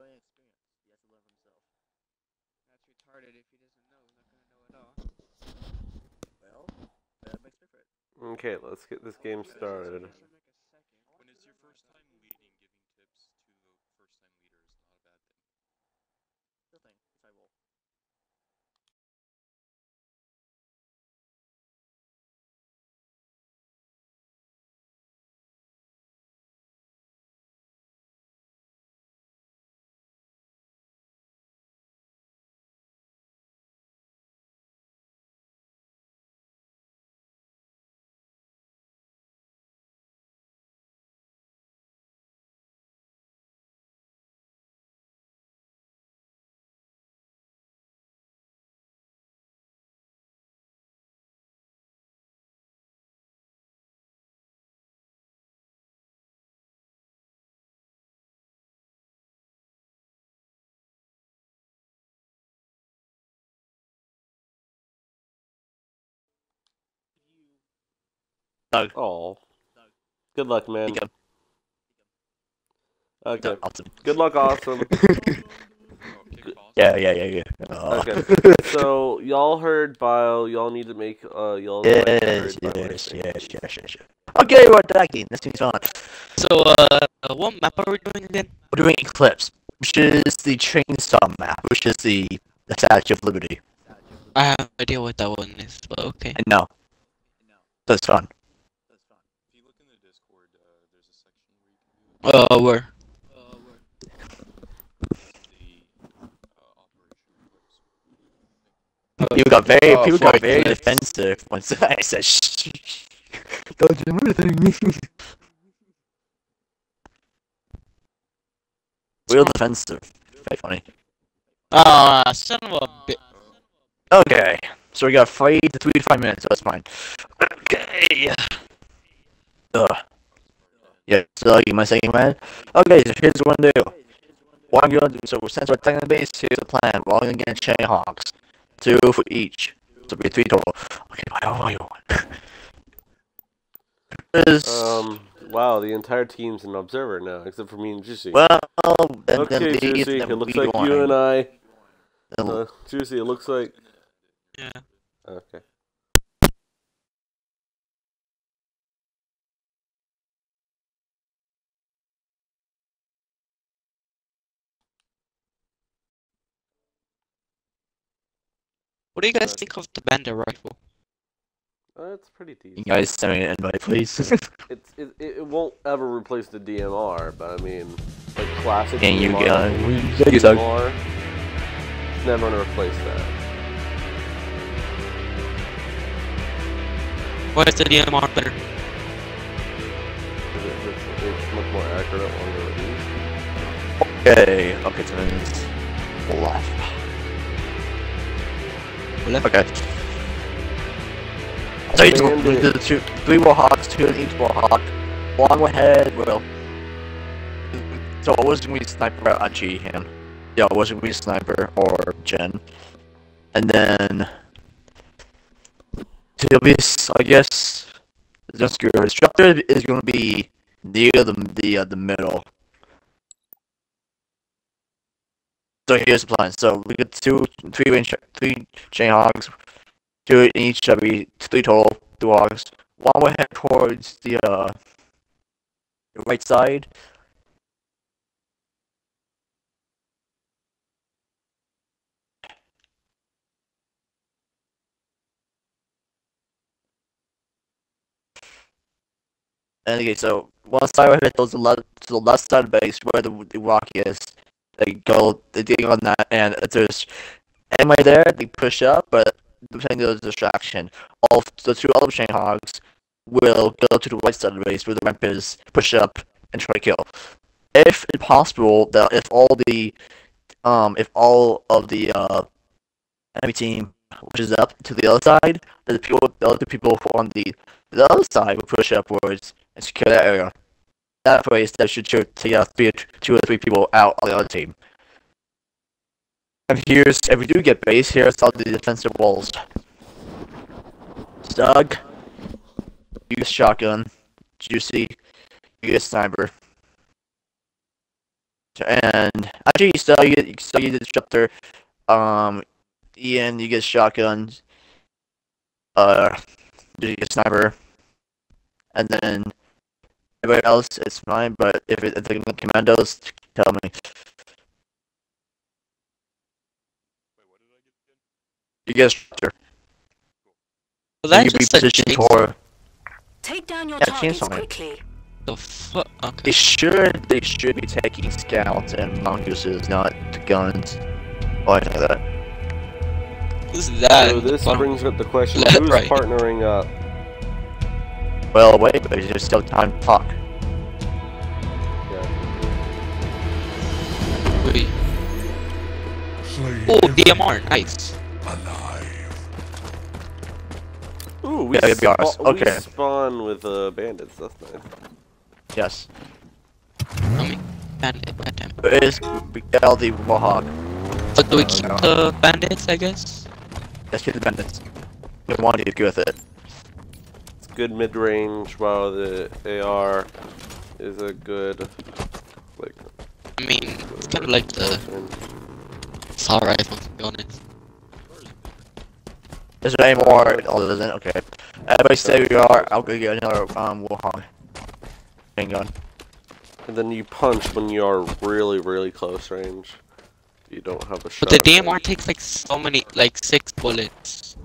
learning experience. He has to learn for himself. That's retarded. If he doesn't know, he's not gonna know at all. Well, that makes me for it. Okay, let's get this game started. Oh. Good luck, man. Pick up. Okay. Awesome. Good luck, awesome. Kick boss. Yeah, yeah, yeah, yeah. Uh, Okay. So y'all heard Bio. Y'all need to make uh y'all. yes, yes, yes, yes, yes, yes. Okay, we're attacking. This seems fun. So, uh, what map are we doing again? We're doing Eclipse, which is the chainsaw map, which is the, the Statue of Liberty. I have no idea what that one is, but okay. I know, No, that's fun. that's fun. If you look in the Discord, uh, there's a section where you can do it. Uh, where? Uh, where? The uh, Operation Eclipse. People got very, Oh, people got fuck, very yes. defensive once I said, shh, don't do anything. Real defensive. Very funny. Ah, son of a bit. Okay, so we got three to three to five minutes, so that's fine. Okay. Ugh. Yeah, so like my second plan. Okay, so here's what I'm gonna do. What I'm gonna do, so since we're taking the base, here's the plan. We're all gonna get chain hawks. Two for each. So it'll be three total. Okay, bye, bye, bye. This, Um. Wow, the entire team's an observer now, except for me and Juicy. well, then, okay, then these, Juicy. then It looks like you and I. Then- Uh, Juicy, it looks like. Yeah. Okay. What do you guys think of the Bandit rifle? Uh, it's pretty decent. You decent. guys send me an invite, please. It's it, it it won't ever replace the DMR, but I mean, like classic and you DMR. get, you suck. DMR, it's never gonna replace that. Why is the DMR better? 'Cause it- It's, it's much more accurate on your release. Okay, okay, so then it's left. Left? Okay. So Bandit. the two, three warhawks, two in each warhawk. One ahead, well. So it wasn't we sniper G him. Yeah, it wasn't we sniper or Jen. And then to be, I guess, just your instructor is to be near the the uh, the middle. So here's the plan. So we get two, three three chain hogs, two in each every three total, two hogs. One will head towards the uh the right side. And okay, so one side will towards the left to the left side base where the the rock is. They go, they dig on that, and if there's anybody there, they push up, but depending on the distraction, all the two other chain hogs will go to the right side of the base where the ramp is, push up, and try to kill. If it's possible that if all the um if all of the uh enemy team pushes up to the other side, then the people the other people on the the other side will push upwards and secure that area. That way that should shoot take out three, two or three people out on the other team. And here's if we do get base, here's all the defensive walls. Doug, use shotgun. Juicy, use sniper. And actually, you still you you still get the disruptor. Um, Ian, you get shotguns. Uh, you get sniper. And then everybody else, it's fine. But if it, if the commandos, tell me. Wait, what did I get again? You get a disruptor. Well, You that's can be just a positioned for. Take down your Yeah, targets chainsaw man. quickly. The fuck? Okay. They should they should be taking scouts and mongooses, not the guns. Or anything like that. Who's that? So this Fuck. brings up the question: Who's right. partnering up? Well, wait, but there's still time to talk. Yeah. Wait. Oh, DMR, nice. Ooh, we, Yeah, it'd be ours. we spawn with uh, bandits. That's nice. Yes. I mean, bandit. It is Miguel the Warhawk. But do we Oh, keep no. the bandits, I guess? Let's get the bandits. We want to get with it. It's good mid range, while the AR is a good like. I mean, it's kind of like the assault rifle, to be honest. Is there any more? Oh, there isn't? Okay. Everybody stay where you are. I'll go get another um Warhawk. Handgun. And then you punch when you are really, really close range. You don't have a shot. But the DMR takes like so many, like six bullets.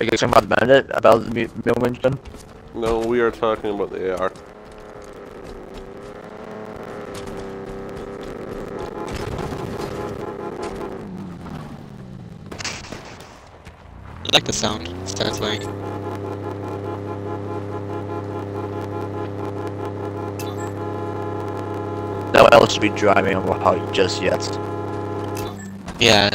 Are you guys talking about the bandit? About the mu- middle gun? No, we are talking about the AR. I like the sound. It starts like. No one else should be driving a Warhawk just yet. Yeah,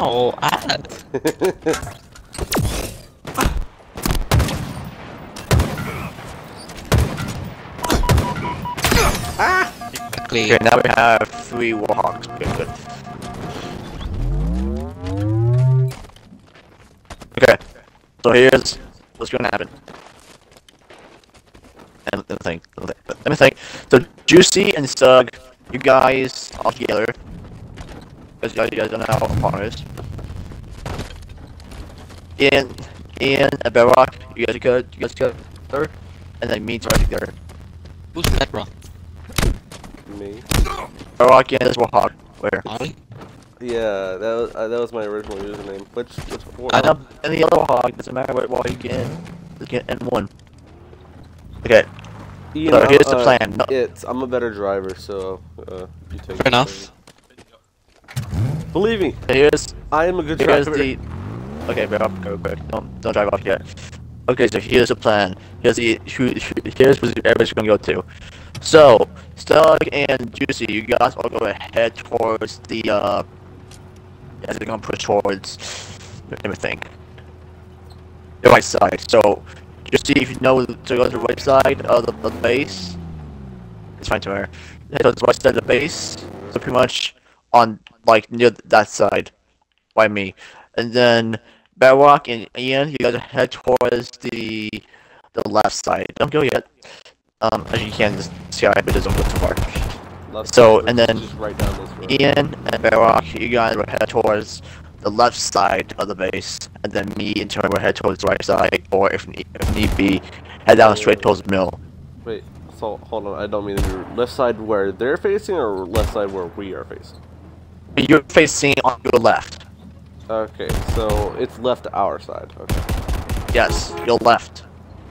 Oh, ah. Exactly. Okay, now we have three Warhawks. Okay, good. Okay, so here's what's gonna happen. And let me think. Let me think. Let me think. So Juicy and Stug, you guys all together. Because you guys, you don't know how far it is. Ian, Ian and Bedrock, you guys are good. You guys together. And then me right together. Who's Bedrock? Me. Bedrock and this Warhawk. Where? Ollie? Yeah, that was uh, that was my original username. Which which what, I know, and the other hog doesn't matter what wall you get in. Just get in one. Okay, Ian, so I'm, here's the uh, plan. No, It's I'm a better driver, so uh, you take. Fair it. enough. Believe me, here's I am a good here's driver. the. Okay, up, go quick. Don't don't drive off yet. Okay, so here's the plan. Here's the who, who- here's where everybody's gonna go to. So Stug and Juicy, you guys all go ahead towards the uh. As they're gonna push towards. Let me think. The right side. So just see if you know to go to the right side of the, of the base. It's fine to her. Head to the right side of the base. So pretty much on like near that side. By me. And then Bedrock and Ian, you guys head towards the the left side. Don't go yet. Um as you can just see how it doesn't go too far. Left so, and then right down. Ian and Bedrock, you guys will head towards the left side of the base, and then me and Tony will head towards the right side, or if need, if need be, head down straight towards the mill. Wait, so hold on. I don't mean to left side where they're facing, or left side where we are facing. You're facing on your left. Okay, so it's left our side. Okay. Yes, your left.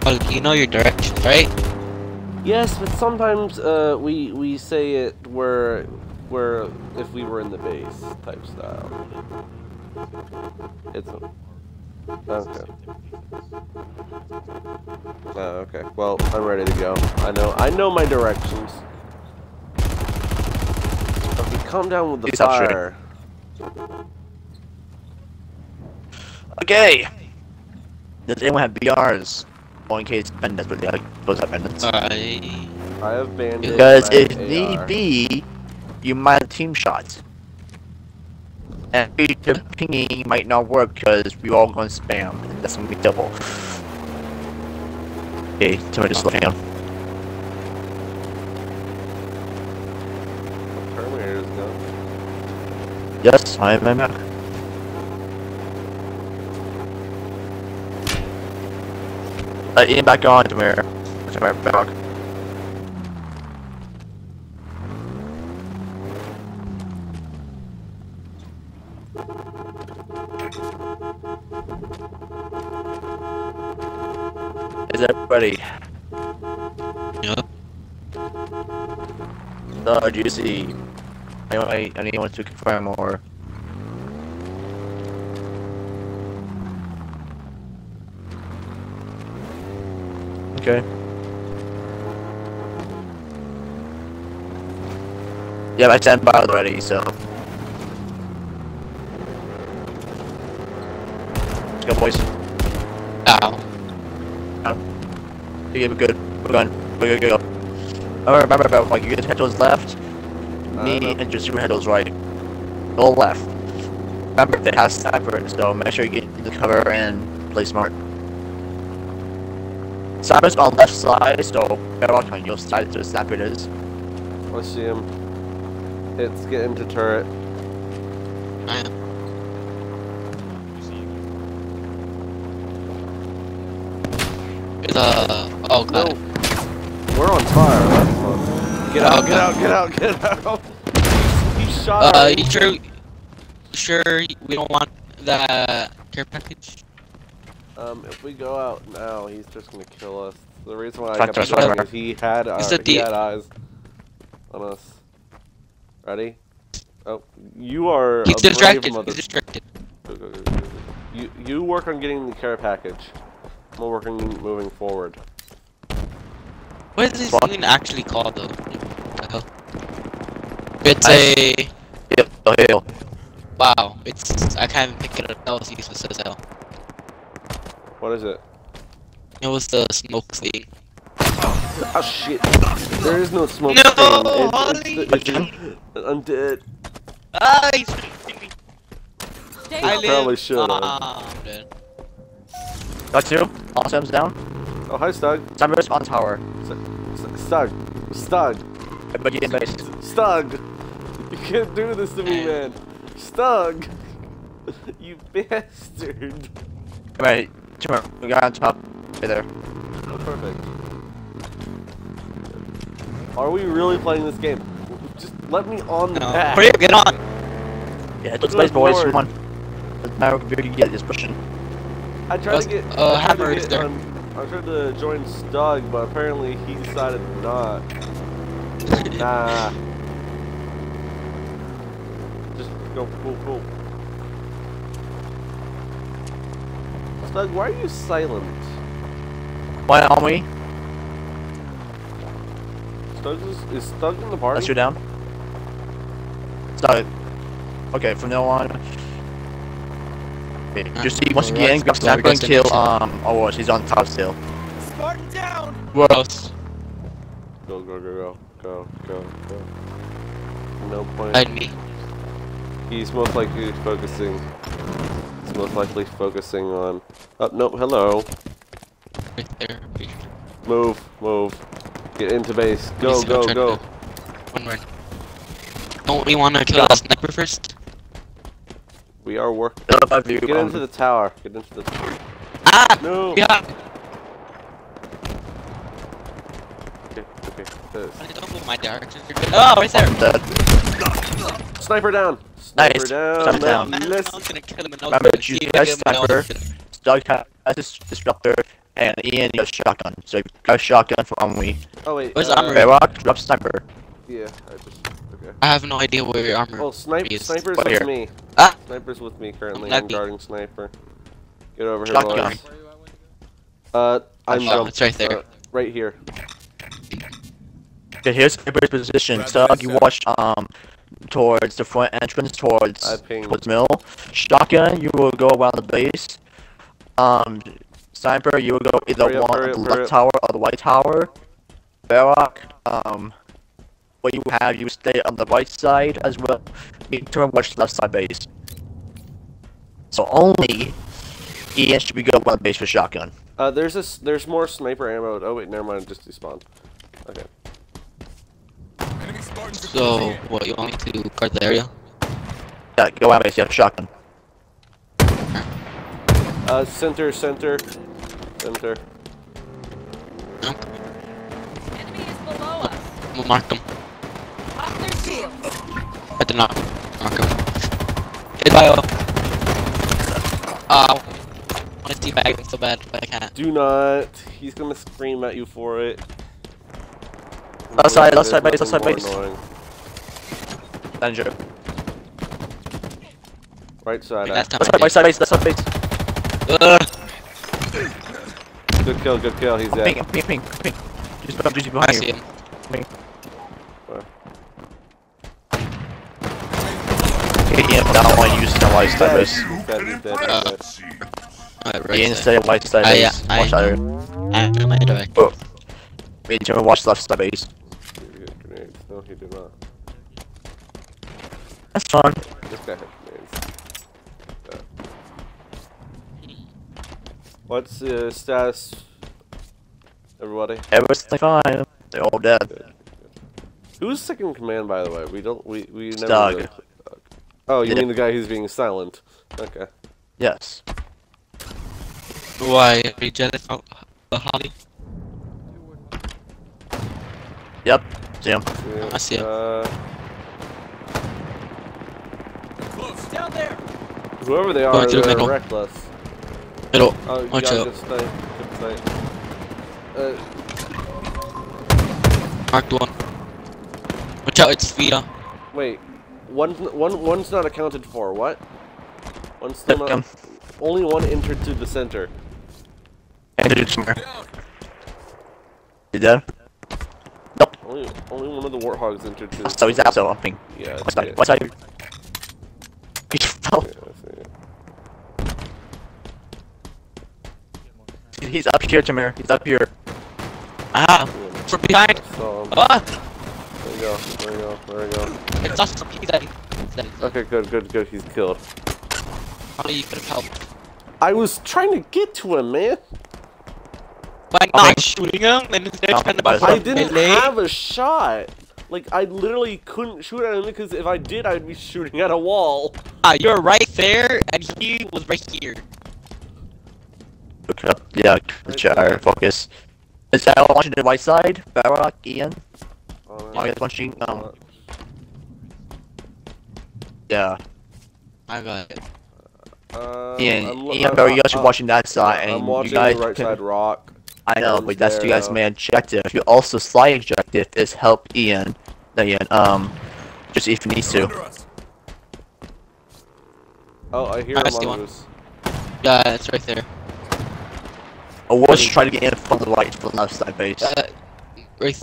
Well, you know your direction, right? Yes, but sometimes uh, we we say it where where if we were in the base type style. It's okay. Oh, okay. Well, I'm ready to go. I know I know my directions. Okay, calm down with the Please stop shooting. fire. Okay. Does anyone have BRs? Well, in case bandits, but yeah, those have bandits. I. I have bandits. Because I have if need be, you might have team shots. And the pinging might not work because we all going to spam, and that's gonna be double. Okay, tell me to slow down. Terminator's gone. Yes, I am back. Uh, Ian back on, Tamir. Tamir, back. Is everybody? Yup. Uh, do see? Anyone, to confirm or? Okay. Yeah, I stand by already, so. Let's go, boys. Ow. You good. We're going. We're good. Go. Oh, remember about like you get head left. Me and just your head right. Go left. Remember they have snipers, so make sure you get the cover and play smart. Snipers on left side, so better off on your side to the sniper is. I see him. It's getting to turret. I am. You see, It's, uh, oh No. We're on fire. Get out, Okay. get out, get out, get out. He shot Uh, our you agent. sure, sure we don't want that care package? Um, if we go out now, he's just gonna kill us. The reason why I Fuck kept us, shooting whatever. is he had uh, he had eyes on us. Ready? Oh, you are He's a brave distracted. mother. He's distracted. Go, go, go, go, go. You you work on getting the care package. I'm working moving forward. What is this Fuck. thing actually called though? What the hell? It's I- a Yep, oh hell. wow. It's I can't even pick it up. That was useless as hell. What is it? It was the smoke thing. Oh shit! There is no smoke. No, screen. It's- Holly! it's the- I'm dead. Ah, he's me. I I live. probably should have. Ah, I'm dead. Got two. All systems down. Oh hi Stug. Snipers on tower. S- Stug. Stug. Everybody in base. Stug. You can't do this to me, man. Stug. You bastard. Alright, Timur, we got on top. Right there. Oh, perfect. Are we really playing this game? Just let me on the No. path. Hurry up, get on. Yeah, let's Good base boys, lord. come on. Doesn't matter what computer you get, just pushing. I tried to Let's- get. uh, I tried Hammer to is get there. on, I tried to join Stug, but apparently he decided not. Nah. Just go cool, cool. Stug, why are you silent? Why on we? Stug is, is Stug in the party? Let's shoot down. Start. Okay, from now on. Okay, just see once alright, again, grab so we sniper and kill some- um Overwatch. He's on top still. Spartan down. Where else? Go, go, go, go, go, go, go. No point. Hide me. He's most likely focusing. He's most likely focusing on. Oh no! Hello. Right there. Move, move. Get into base. Let Go, go, go. trying to do. One more. Don't we want to kill the sniper first? We are working. Get up you. Get into the tower. Get into the. Ah! No. Yeah! Okay, okay. This. I don't move my direction. Oh, right there! dead. Sniper down. Sniper Nice. down. Down. Man, I let's- was gonna kill him and I was Remember, gonna choose see if the I best get him and I was sniper. gonna- Doug has disruptor, and Ian got shotgun. So got a shotgun for Omwi. Oh wait. Where's uh, armor? Bedrock, drop sniper. Yeah. I just. Okay. I have no idea where your armor Well, snipe, is. sniper's Right with here. me. Ah! Sniper's with me currently. Lucky. I'm guarding sniper. Get over here, Shotgun. boys. Uh, I'm Oh, jump- it's right there. uh, right here. Okay, here's sniper's position. Grab Doug, that you watch um towards the front entrance, towards towards mill. Shotgun, you will go around the base. Um, sniper, you will go either Hurry up, one on the up, left up. tower or the white tower. Bedrock, um, what you have, you stay on the right side as well. You turn watch the left side base. So only Ian should be going on base for shotgun. Uh, there's this. There's more sniper ammo. Oh wait, never mind. it Just despawned. Okay. Enemy Spartans are So, closing in. what, you want me to guard the area? Yeah, go on base, a shotgun. Uh, center, center, center. Enemy is below us. I'm gonna mark them. Off their shield. I did not mark them. Hit bio. Uh, I want to teabag him so bad, but I can't. Do not. He's gonna scream at you for it. Left side, left side base, left side base. Danger. Right side. Last uh, Left side, right side base, left side base. Ugh, Good kill, good kill. He's Ping, dead. ping, ping, ping. Just behind, just I behind see you. him. Okay, Ian, down one, use the white side base. He's dead, he's dead, he's Uh, dead. Alright, right Ian, side. stay at white side I, uh, base. I Watch out. know. I'm in my direct. Oh. Wait, turn watch left side base. He. No, he did not. That's fine. This guy hit grenades. Yeah. What's the status, everybody? Everything's fine. They're all dead. Who's second command, by the way? We don't. We we never. Doug. really- Oh, you Yeah. mean the guy who's being silent? Okay. Yes. Why? Are you jealous of uh, Holly? Yep. See him. Yeah, I see him. Uh, Close. Down there. whoever they Going are, through they're middle. reckless. Middle. Oh, you Watch got out. good sight. Good sight. Uh, Marked one. Watch out, it's Vita. wait. One's n- one one's not accounted for. What? One's still not. Only one entered to the center. and dude somewhere. You dead? Only only one of the warthogs entered. So he's out, so Yeah. What's that? What's that? He fell. Yeah. He's up here, Tamir. He's up here. Ah! Yeah, From behind! I saw him. Ah! There you go. There you go. There you go. It's us from he's dead. Okay, good, good, good. He's killed. Holly, you could have helped. I was trying to get to him, man. By Okay. not shooting him and instead No, trying to by I Some didn't have a shot. Like I literally couldn't shoot at him because if I did, I'd be shooting at a wall. Ah, you're right there, and he was right here. Look up. Yeah, chair. Focus. Is that watching the right side? Barrock, Ian? Oh, Oh, he's watching, um, yeah. I got it. Um, Ian, I'm Ian, I'm- Barry, you guys are I'm- watching that side, and I'm watching you guys the right can- side rock. I know, but that's you guys' now. main objective. You also slight objective is help Ian. No, Ian, um, just if he needs to. Oh, I hear I a see one. Yeah, it's right there. I was trying to get in from the right, from the left side base. Uh, right.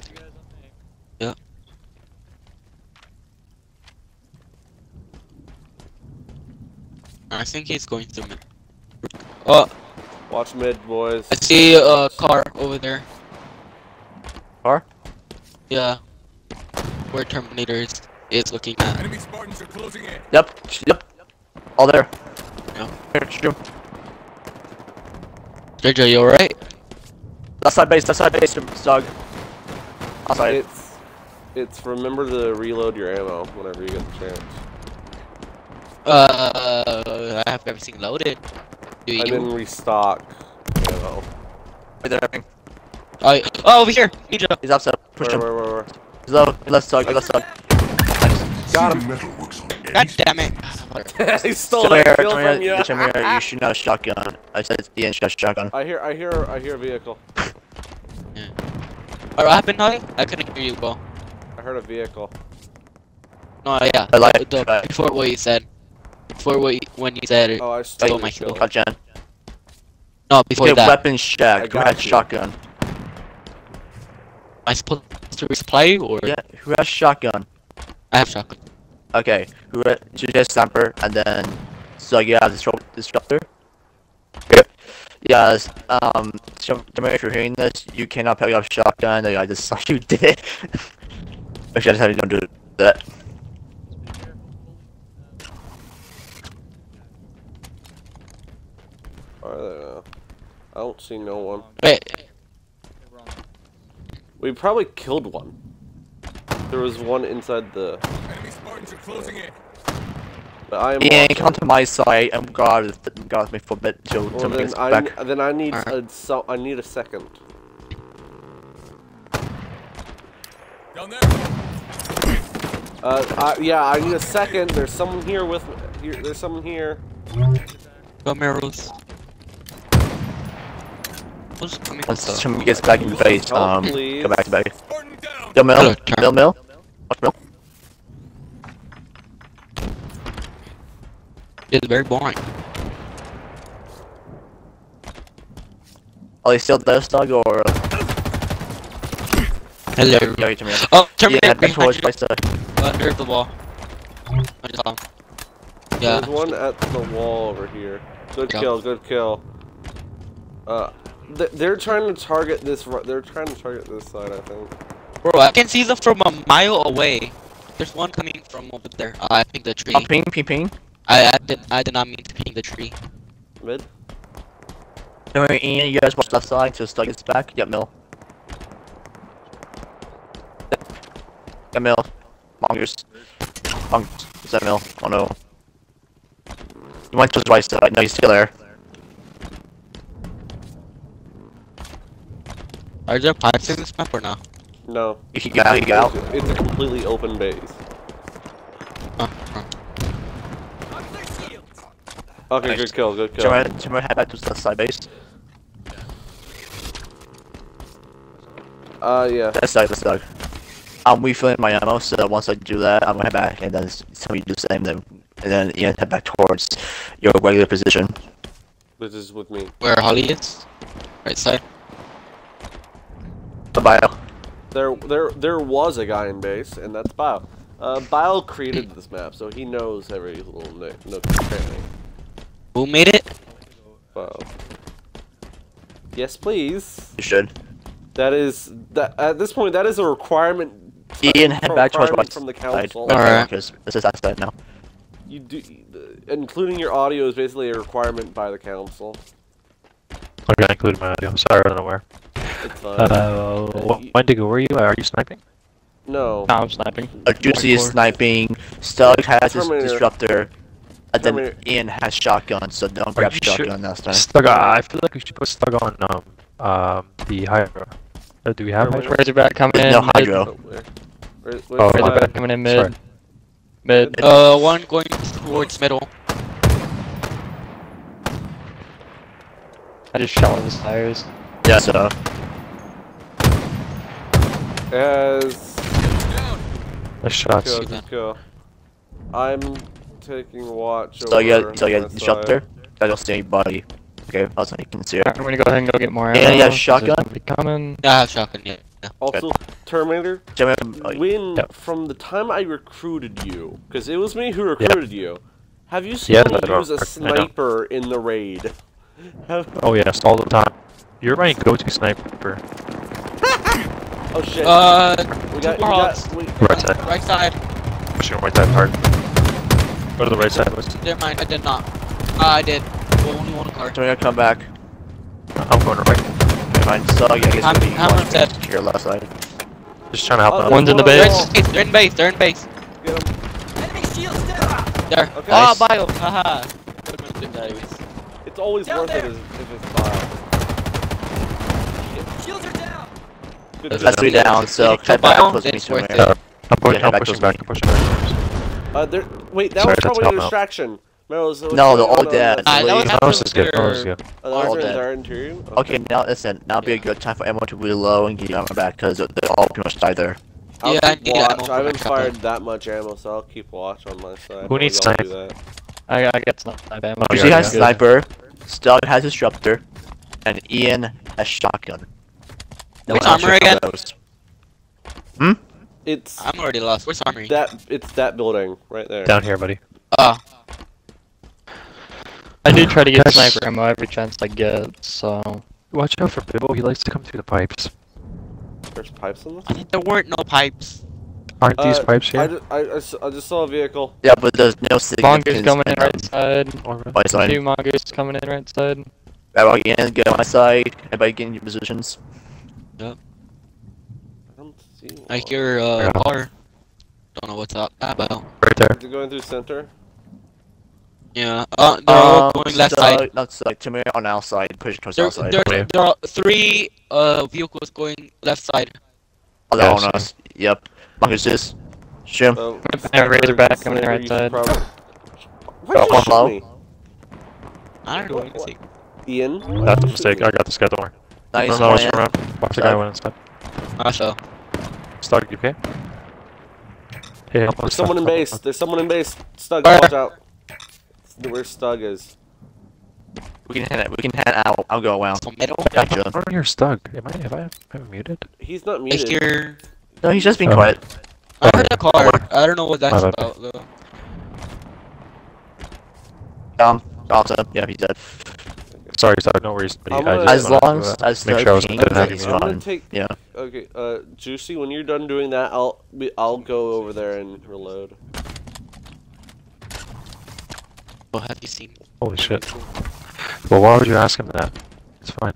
Yeah. I think he's going through me. Oh, Watch mid, boys. I see a car over there. Car? Yeah. Where Terminator is, is looking at. Enemy Spartans are closing in. Yep, yep. All there. Yeah. Here, shoot. Jojo, you alright? Left side base, left side base, Doug. Outside. It's it's remember to reload your ammo whenever you get the chance. Uh, I have everything loaded. Do I you? didn't restock ammo. Right there, I think. Oh, oh, over here! Ninja! He's outside. Push Where, him. where, where, where? He's low. Left side, left side. Got him. God damn it! he stole Come that here, kill from you. come here. You should not have shotgun. I said Ian should have shotgun. I hear, I hear, I hear a vehicle. Alright, what happened, Holly? I couldn't hear you well. I heard a vehicle. No, yeah. I like- the, before what you said. Before what you, when you said it. Oh, I stole my the kill. Got Jen. No, before Okay, that. weapons I check. Who got has you. shotgun? Am I supposed to resupply you or? Yeah, who has shotgun? I have shotgun. Okay, who has so just sniper and then so you have disrupt disruptor. Yeah. Yes. Um. So, if you're hearing this, you cannot pick up shotgun. I just saw you did it. Actually, I just had you don't do that. Are there now? I don't see no one. Wait, We probably killed one. There was one inside the. Enemy Spartans are closing in. But I am. Ian, watching. come to my side and guard guard me for a bit till Well, then gets I back. then I need Alright. a so I need a second. Down there. Uh, I, yeah, I need a second. There's someone here with me. Here, there's someone here. go Mirrors. Who's coming? Once Timmy gets back in the base, Help, um, please. go back to base. Spartan down. Mill mill, Hello, turn. mill mill, watch mill. It's very boring. Are they still there, Stug, or? Uh, Hello. yeah, you to me. Oh, Yeah, Terminator back behind towards you. my side. Under the wall. I just saw him. Yeah. There's one at the wall over here. Good Yeah. kill. Good kill. Uh, th they're trying to target this. They're trying to target this side. I think. Bro, I can see them from a mile away. There's one coming from over there. Uh, I think the tree. Oh, ping, ping, ping. I, I did I did not mean to ping the tree. Mid. Anyway, Ian, you guys watch left side till Stug gets back. Yeah, mill. Yeah, mill. Mongers. Mongers. Is that mill? Oh no. You went to his right side. No, he's still there. Are there pipes in this map or no? No. He got out, he got out. It's a completely open base. Oh, oh. Okay, Nice. good kill. Good kill. Timber, Timber, head back to the side base. Uh, yeah. That's Stug, that's Stug. I'm refilling my ammo, so once I do that, I'm gonna head back, and then tell me do the same, then, and then Ian head back towards your regular position. This is with me. Where Holly is? Right side. Bye-bye. There, there, there was a guy in base, and that's Bio. Uh, Bio created this map, so he knows every little nook, nook and cranny. Who made it? Bio. Yes, please. You should. That is that at this point. That is a requirement. Ian, head back towards requirement right from the side. council. Back Alright. Because this is that side now. You do, including your audio is basically a requirement by the council. Okay, I included my audio. Sorry, I wasn't aware. It's fine. Uh, Uh, wh- you- Wendigo, were you? Are you sniping? no. No, I'm sniping. Uh, Juicy is sniping. Stug has his disruptor. And then Ian has shotgun, so don't Are grab you sure- shotgun last time. Stug, I I feel like we should put Stug on um um the Hydra. Uh, do we have Terminator. Hydra? Razorback coming There's in. no mid. Hydra. Oh, where? Where, where's Oh, the my? Razorback coming in mid. Sorry. Mid. Uh, one going towards middle. I just shot one of his tires. Yeah, so. As Down. Nice shots. Go, See good go. I'm taking watch So over you so you my got disruptor. I don't see anybody. Okay, I was like, you can see it. Alright, I'm gonna go ahead and go get more ammo. Yeah, yeah, 'cause shotgun. somebody coming. Yeah, I have shotgun. Yeah. yeah. Also, Terminator, Gentlemen, uh, when Yep. from the time I recruited you, because it was me who recruited you, have you seen Yeah, me use a are- I know. sniper in the raid? Have, Oh yes, all the time. You're my go-to sniper. Oh shit! Uh, we got, we more got, we, Right side. right side. Pushing right side hard. Go to the right side, West. Never mind, I did not. Uh, I did. Well, only one car. Gentlemen, come back. I'm going right. Never mind. So yeah, I guess I'm- we'll be I'm watching upset. secure left side. Just trying to help Oh, out. One's in the Whoa, They're base. in base. They're in base. They're in base. get him. There. Okay. Ah, Nice. bio. Haha. Could've been good anyways. It's always worth it if it's fire. Good That's That's job. three down, so If you head back kill me it's worth I'm, push, Yeah, I'm back pushing towards back. I'm pushing back. Uh, there, wait, that Sorry, was probably a help out. distraction. Meryl, so what's No, they're going all on dead. on this- that was Leave. after Mouse is good. Mouse is your- good. Oh, that all was dead. their interior? Okay, now listen. Now be a good time for everyone to reload and get your armor back because they're all pretty much died there. I'll Yeah, I keep need ammo watch. for I haven't my shotgun. fired that much ammo, so I'll keep watch on my side. Who while needs y'all do snipe? that. I, I got snipe ammo. Oh, You yeah, see yeah. has sniper, Stug has disruptor, and Ian has shotgun. No Which armor again? have those. It's I'm already lost. Where's armory? that. It's that building right there. Down here, buddy. Ah. I do try to get Guys. sniper ammo every chance I get, so. Watch out for Bibbo. He likes to come through the pipes. There's pipes in this. I think there weren't no pipes. Aren't these pipes pipes I here? just, I, I s- I just saw a vehicle. Yeah, but there's no Mongoose significance coming in in right side. Really? Right side. Two mongoose coming in right side. Everybody in, get on my side. Everybody get in your positions. I don't see I one. hear uh Yeah. car. Don't know what's up about. Right there. Is it going through center? Yeah. Uh, they're all going left side. Left side. To me on our side. Push towards There, our side. there, Okay. there are three uh vehicles going left side. Oh, they're on us. Yep. Marcus this. Shoot him. Oh, Yeah, Razorback on the right side. probably- Why'd Got you shoot me? I don't know. What- Let me. Ian? That's a mistake. I got this guy. Don't worry. Nice no, no, it's around. Watch the guy went inside. I saw. Stug, you okay? Hey, There's us, someone in base. There's someone in base. Stug, Where? watch out. Where Stug is. We can head. We can head out. I'll go around. Some metal. I don't hear Stug. Am I? Have I? Am I muted? He's not I muted. hear. No, he's just being Oh. quiet. I heard a car. I don't know what that's about though. Um. Awesome. Yeah, he's dead. Sorry, Stug. No worries. buddy. I'm I gonna- just As wanted to, long as uh, as make the sure I wasn't king dead is having he's you. I'm gonna take. Yeah. Okay, uh, Juicy, when you're done doing that, I'll be, I'll go over there and reload. What have you seen? Holy shit. Well, why would you ask him that? It's fine.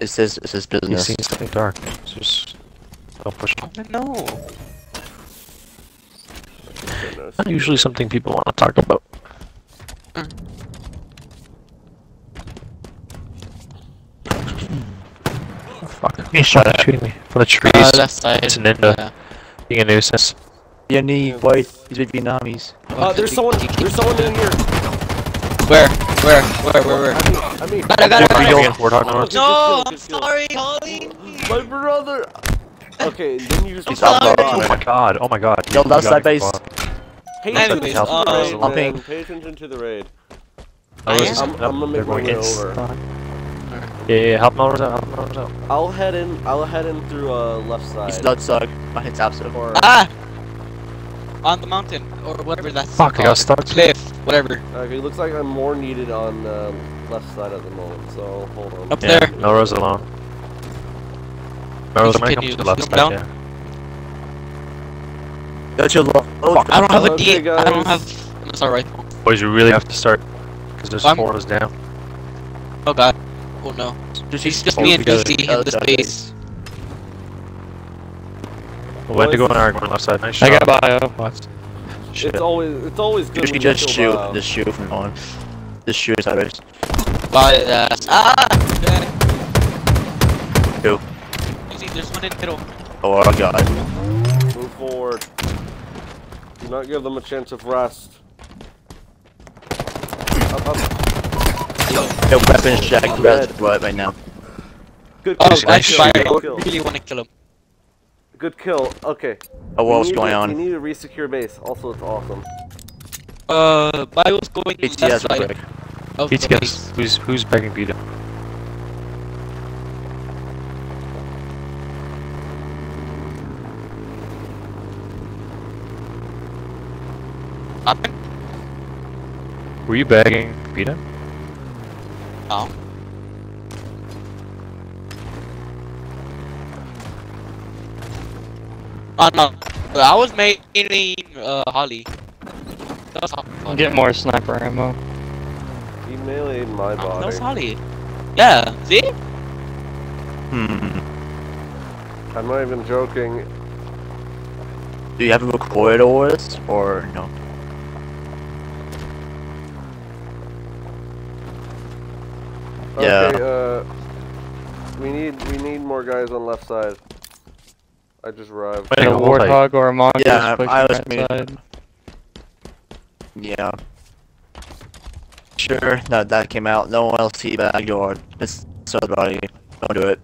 It's his. It's his He's business. seen something dark. It's just don't push him. No. Not usually something people want to talk about. Oh, fuck. Being shot at. shooting me from the trees. Uh, left side. It's an Ninja. Yeah. Being a nuisance. Yeah, need white. These are Vietnamese. Uh, there's someone, there's someone in here. Where? Where? Where? Where? Where? I mean, I mean. Got it, got it, got it. Real No, I'm kill, good kill. sorry, Holly. My brother. Okay, then you just. He's up sorry. low. Oh my god, oh my god. Yo, You left gotta base. go up. Pay attention to the raid, Uh, man. Pay attention to the raid. I this is- am. I'm gonna make they're my way over. Yeah, yeah, yeah, help Melrose out, help Melrose out. I'll head in. I'll head in through uh left side. He's not suck. My hits absolute. Or Ah! On the mountain, or whatever that's Fuck, I got called. stuck. Cliff, whatever. okay, looks like I'm more needed on uh, left side at the moment. So hold on. Up Yeah, there. Melrose alone. Melrose Can might you come to the left side, down? yeah. Got your low. Oh, I don't have a Okay, D. I don't have. I'm sorry. Boys, you really have to start. Because there's I'm- four of us down. Oh god. Oh no. Just, It's just me and together. DC in Oh, this okay. base. When to go on our left side. Nice shot. I got bio. What? Shit. It's always it's always good. just, when just shoot. kill Bao. Just shoot from on. Just shoot side base. By ass. Ah! Okay. Who? You see, there's one in middle. Oh my god. Move forward. Do not give them a chance of rest. Up, up. Yo, weapons check. I'm Red, right, right now. Good Oh, kill. Nice good I shot. kill, I kill. really want to kill him. Good kill. Okay. Oh, We what's going to- on? We need to resecure base. Also, it's awesome. Uh, Bio's going HTS left real side of the BTS. Who's, who's begging Vita? Nothing? Were you begging Vita? Oh. Oh no. I was mainly uh Holly. That was Holly. Get more sniper ammo. He meleeed my That was body. Holly. Yeah. See? Hmm. I'm not even joking. Do you have a recorded over this or no? Yeah. Okay, uh, we need we need more guys on left side. I just arrived. Wait, a warthog or a mongoose Yeah, pushing I was right side. Yeah. Sure, that that came out. No one else teabag or miss somebody. Don't do it.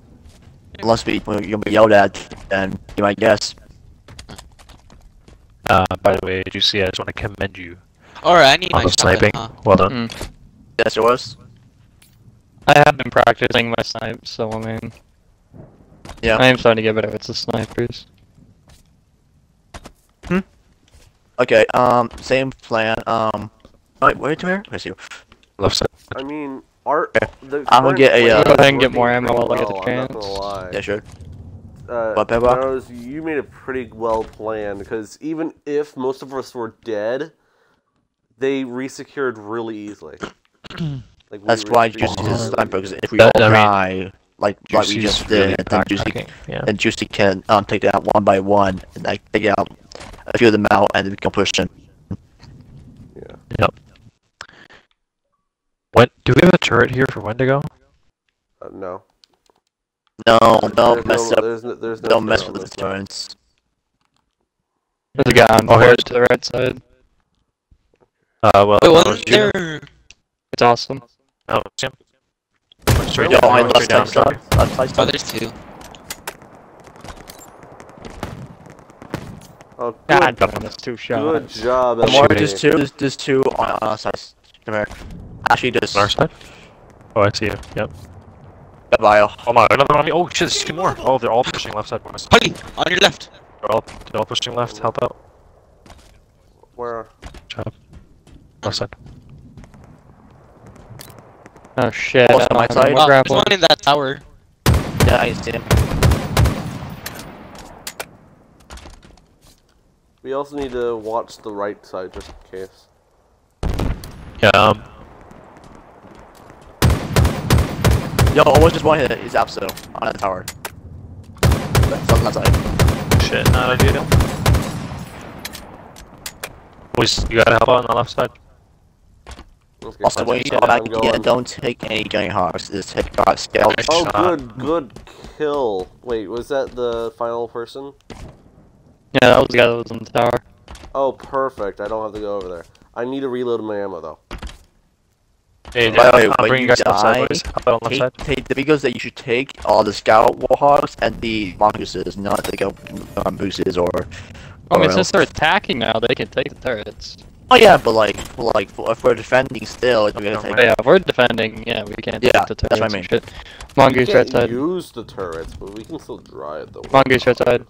Unless we you'll be yelled at, then you might guess. Uh, by the way, Juicy, I just want to commend you Alright, I need on my the sniping. huh? Well done. Mm. Yes, it was. I have been practicing my snipe, so I mean, Yeah. I am starting to get better with the snipers. Hmm? Okay. Um. Same plan. Um. Wait. Wait. Come here. Where's you? Left side. I mean, art... the I'm gonna get a, plan uh, is Go ahead and get more ammo pretty while I get the well, I'm not gonna chance. Yeah. Sure. Uh, What, Peppa? Rose, you made a pretty well planned because even if most of us were dead, they resecured really easily. like Like That's why Juicy them is a really- because if we That- all I mean, die, like like we Juicy's just really did, then Juicy backpacking, Yeah. then Juicy can um take them out one by one and like take out a few of them out and we can push them. Yeah. Yep. When do we have a turret here for Wendigo? Uh, no. No, don't no- mess up. There's no, there's no Don't mess with the turrets. There's a guy on Oh, the here's- to the right side. Uh, well, Wait, was wasn't there? It's awesome. Oh, it's him. Straight Yo, down, I straight left down, side sorry. Left side Oh, stuff. there's two. Oh, God damn, that's two shots. good shots. job, More, everybody. there's two. There's, there's two on uh, our side. Come here. Actually, there's On our side? Oh, I see you. Yep. a bio. Oh my, another one on me. Oh shit, there's two more. Oh, they're all pushing left side, boys. Holly, on your left. They're all, they're all pushing left. Help out. Where? Job. Left side. Oh shit. Also I my side. any Oh, more there's grappling. one in that tower. Yeah, I see him. We also need to watch the right side just in case. Yeah, um, Yo, almost just one hit. He's Absol on the tower. That's on that side. shit, not ideal. Boys, you gotta help out on the left side. Let's Also, when you shit go back on don't take any giant hawks. Just take scale. Nice Oh, good, good kill. Wait, was that the final person? Yeah, that was the guy that was on the tower. Oh, perfect. I don't have to go over there. I need to reload my ammo though. Hey, By the way, I'm when bringing you you guys left side, die, boys. Help out Take, side. take the vehicles that you should take are the scout warhogs and the mongooses, not the go um, mooses or. I mean, or since they're attacking now, they can take the turrets. Oh yeah, but like, like if we're defending still, it's gonna take. Yeah, if we're defending, yeah, we can't Yeah, take the that's turrets what I mean. shit. We Mongoose right can't side. use the turrets, but we can still drive them. Mongoose right side.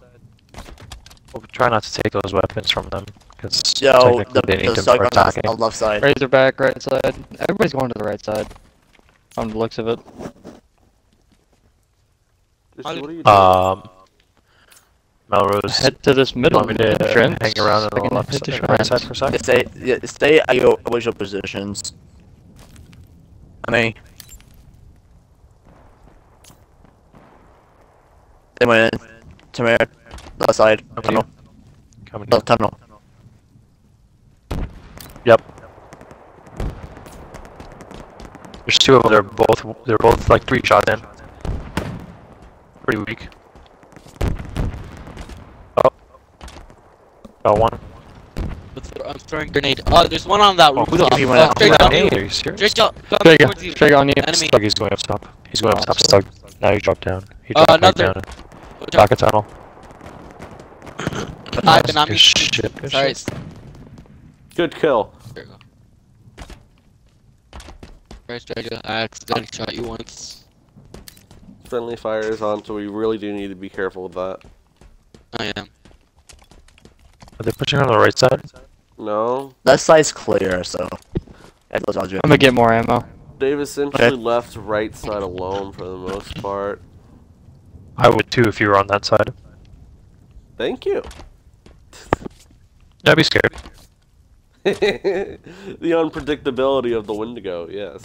We'll try not to take those weapons from them, because So technically the they need the them for Saigon on attacking. the left side. Razorback right side. Everybody's going to the right side. On the looks of it. Just- what are you doing? Um, Melrose, Head to this you middle want me to entrance. hang around on the left hit side, right side for a sec? Stay, yeah, stay at your original positions. I mean, they went in. Come. Left side. Coming Tunnel. in. Coming in. Left tunnel. Yep. There's two of them. They're both they're both like three shots in. Pretty weak. Oh. Got one. I'm throwing grenade. Oh, there's one on that Oh, who the rooftop. fuck you Oh, went out? straight Hey, down are you. you serious? Straight down. down Straight, towards straight on you. Enemy. Stug, he's going up top. He's going up top. Awesome. Stug. Now he dropped down. He Uh, dropped back another- down. Watch. Back a tunnel. Then I'm Good shit. Good Sorry. shit. Good kill. There you go. Right, Stranger. I accidentally shot you once. Friendly fire is on, so we really do need to be careful with that. I am. Are they pushing on the right side? No, That side's clear, so. That goes Audrey. I'm gonna get more ammo. Dave essentially left right side alone for the most part. I would too if you were on that side. Thank you. Yeah, I'd be scared. the unpredictability of the Wendigo, yes.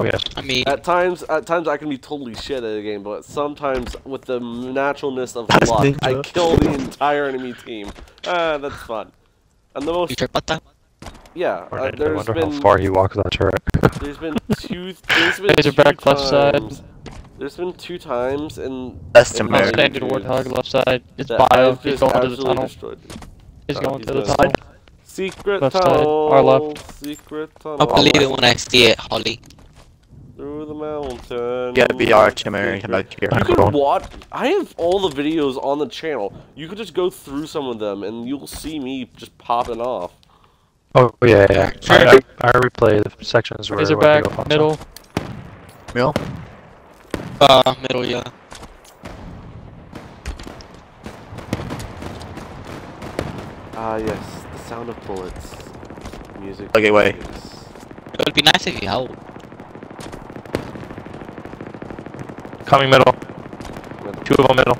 Oh yes. I mean, At times, at times I can be totally shit at a game, but sometimes with the naturalness of That's luck, I kill the entire enemy team. Ah, that's fun. And the most, sure about that? yeah, Or uh, I wonder been how far he walks that turret. there's been two there's been Razor two back left side. times- There's been two times in That's in to. Standard Warthog left side. It's bio. I've He's going to the absolutely tunnel. destroyed. He's going he's to the gonna- tunnel. Secret Left side, tunnel. our left. Secret tunnel. I'll believe it when I see it, Holly. Through the mountain. Get BR to Mary. Come back here. You I'm can watch. I have all the videos on the channel. You could just go through some of them, and you'll see me just popping off. Oh yeah, yeah. Sure. I, I, I replay the sections where Razorback, Wendigo pops middle. up. Mill? Uh, middle, yeah. Ah, yes, the sound of bullets. Music. Okay, wait. It would be nice if you helped. Coming middle. Middle. Two of them middle.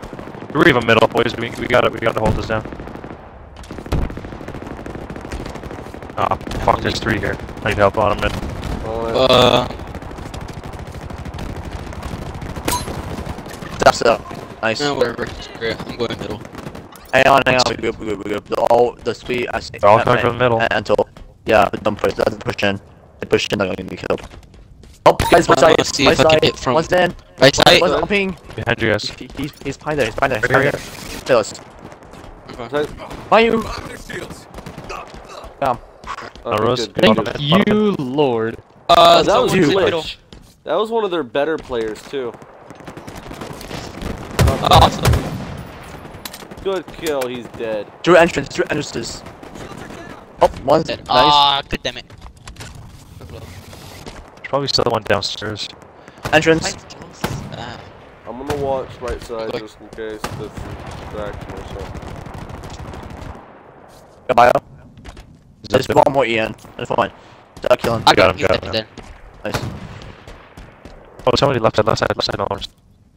Three of them middle, boys. We we got to We got to hold this down. Ah, fuck. There's three here. I need help on them. mid. Oh, it. Uh, That's up. Nice. no, whatever. Screw it. I'm going middle. Hang on, hang on. We're good, we're good, we're good. They're all the sweet. I see. They're all coming from the middle. Until yeah, but don't push. Doesn't push in. They push in, they're gonna be killed. Oh, guys, one Uh, side. let's see One if I can side. hit from- One's in. Right side. One's jumping. Behind you guys. He, he's he's behind there. He's behind there. He's behind there. Kill us. Okay. Behind you. Lock their. Come. Oh, Uh, Rose, good, good good. on Thank you, Lord. Uh, Oh, that was someone's glitch. That was one of their better players too. Awesome. Good kill. He's dead. Through entrance. Through entrances. Oh, one's Dead. nice. Ah, god damn it. There's probably still the one downstairs. Entrance. I'm gonna watch right side Look. just in case this distraction or something. Got bio. Is There's one more Ian. There's one. Did I kill him? I got him, he's got him. Nice. Oh, somebody left side, left side, left side, orange.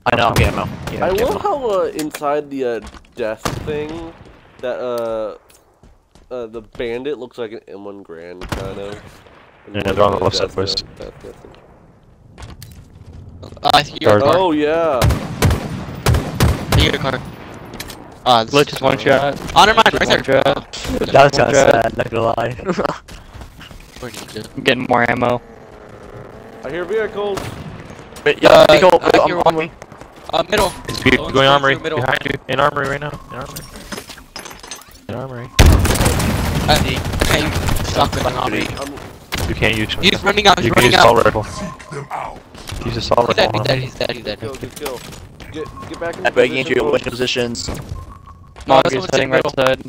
I know. Okay, ammo. Yeah, I okay, love how uh, inside the uh, death thing, that uh, uh, the bandit looks like an M1 Garand kind of. Yeah, they're on the left side, Death- boys. death- death thing. Uh, I see your Guard. car. Oh yeah. I see your car. Ah, this Glitch is one shot. Honor mine, right there. shot. That was kind of sad. Not gonna lie. Where did you- I'm getting more ammo. I hear vehicles. Wait, yeah, Uh, Nico, I I'm hear on one. me. Uh, middle. He's be- Someone's going armory. middle. Behind you. In armory right now. In armory. In armory. I see. Okay, shotgun on me. I'm, You can't use. He's running out, he's You can running use assault rifle. Use assault He's dead, rifle. he's dead, he's dead, he's dead. kill, good kill. Get, get back in I'm breaking into position, your folks. positions. No, Mongoose heading right side.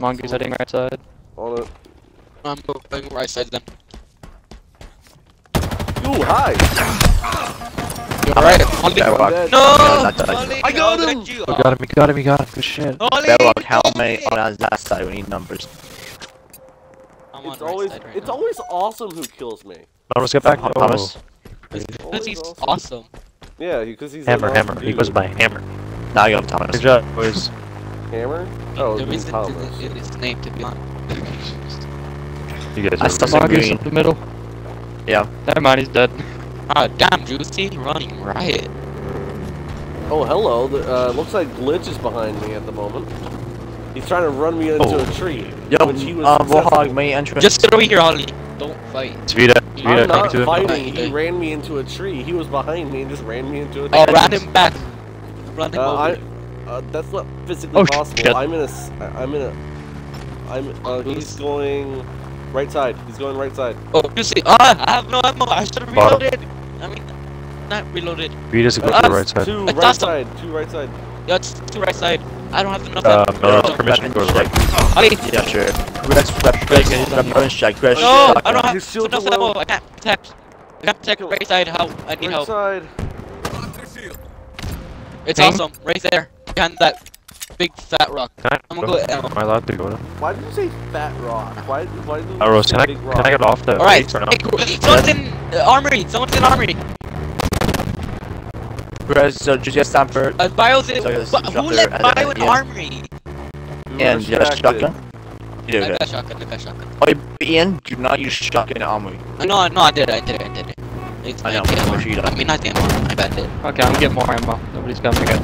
Mongoose heading right side. On it. I'm going right side then. Ooh, hi. You're right. Holly. Bedrock. I'm. No! Yeah, not dead. Holly, I got him! get you. Oh, got him, he got him, he got him. Good shit. Holly! Bedrock helmet on that side. We need numbers. I'm It's right always, right it's now. always awesome who kills me. No, let's get back. Oh, Oh, Thomas. Because he's awesome. awesome. Yeah, because he's Hammer, an hammer. awesome He goes by hammer. Now you have Thomas. Good job, boys. Hammer. Oh, the it's reason Thomas. it is named to be on. You guys I are still really- say Mongoose green. up the middle. Yeah. Never mind, he's dead. Ah, damn, Juicy running riot. Oh, hello. The, uh, looks like Glitch is behind me at the moment. He's trying to run me into Oh. a tree. Yo, which he was um, successful. Warhog main entrance. Just get over here, Holly. Don't fight. Svita, I'm not to him. fighting. He ran me into a tree. He was behind me and just ran me into a tree. Oh, run him back. Run him Uh, over. I, uh, that's not physically Oh, possible. shit. I'm in a... I'm in a. I'm. Uh, he's going right side. He's going right side. Oh, Juicy. Ah, I have no ammo. I should have Bottom. reloaded. I mean, not reloaded. Svita's go to Uh, the right side. Two That's right side. Two right side. Yeah, it's to right side. I don't have enough Uh, ammo. Miller, No, permission to go to the right. Holly. Yeah, sure. Rex, Rex, Rex, Rex, check. Rex, No. I don't have His shield's enough low. ammo. I can't protect. I can't protect right side. How I need Right help. side. Lock their shield. It's Ping. awesome. Right there. Behind that big fat rock. Can I, I'm gonna go- Am I allowed to go to? Why did you say fat rock? Why? Why did you Uh, Rose, say can I, big can? I get off the Alright. base or no? Hey. Someone's in uh, armory. Someone's in armory. Rex, so just get Stanford Uh, Bio's in. So But who shotgun let Bio in armory? You were and just distracted. shotgun. You do I that. got shotgun. I got shotgun. Oh, Ian, do not use shotgun armor. Uh, No, no, I did it. I did it. I did it. It's I know, I'm sure you I mean, not the ammo. My bad. Did. Okay, I'm getting more ammo. Nobody's coming again.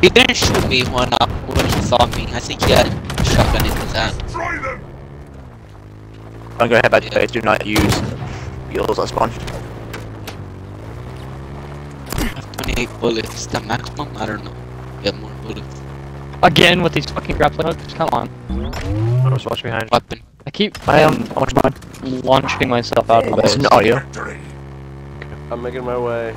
He didn't shoot me when uh, when he saw me. I think he had a shotgun in his hand. I'm gonna head back to base. Do not use heals at spawn. I 28 bullets. Is that maximum? I don't know. Get more bullets. Again with these fucking grappling hooks. Come on. Rose, watch behind you. Weapon. I keep I am. um, How launching myself out of the base. an audio. I'm making my way.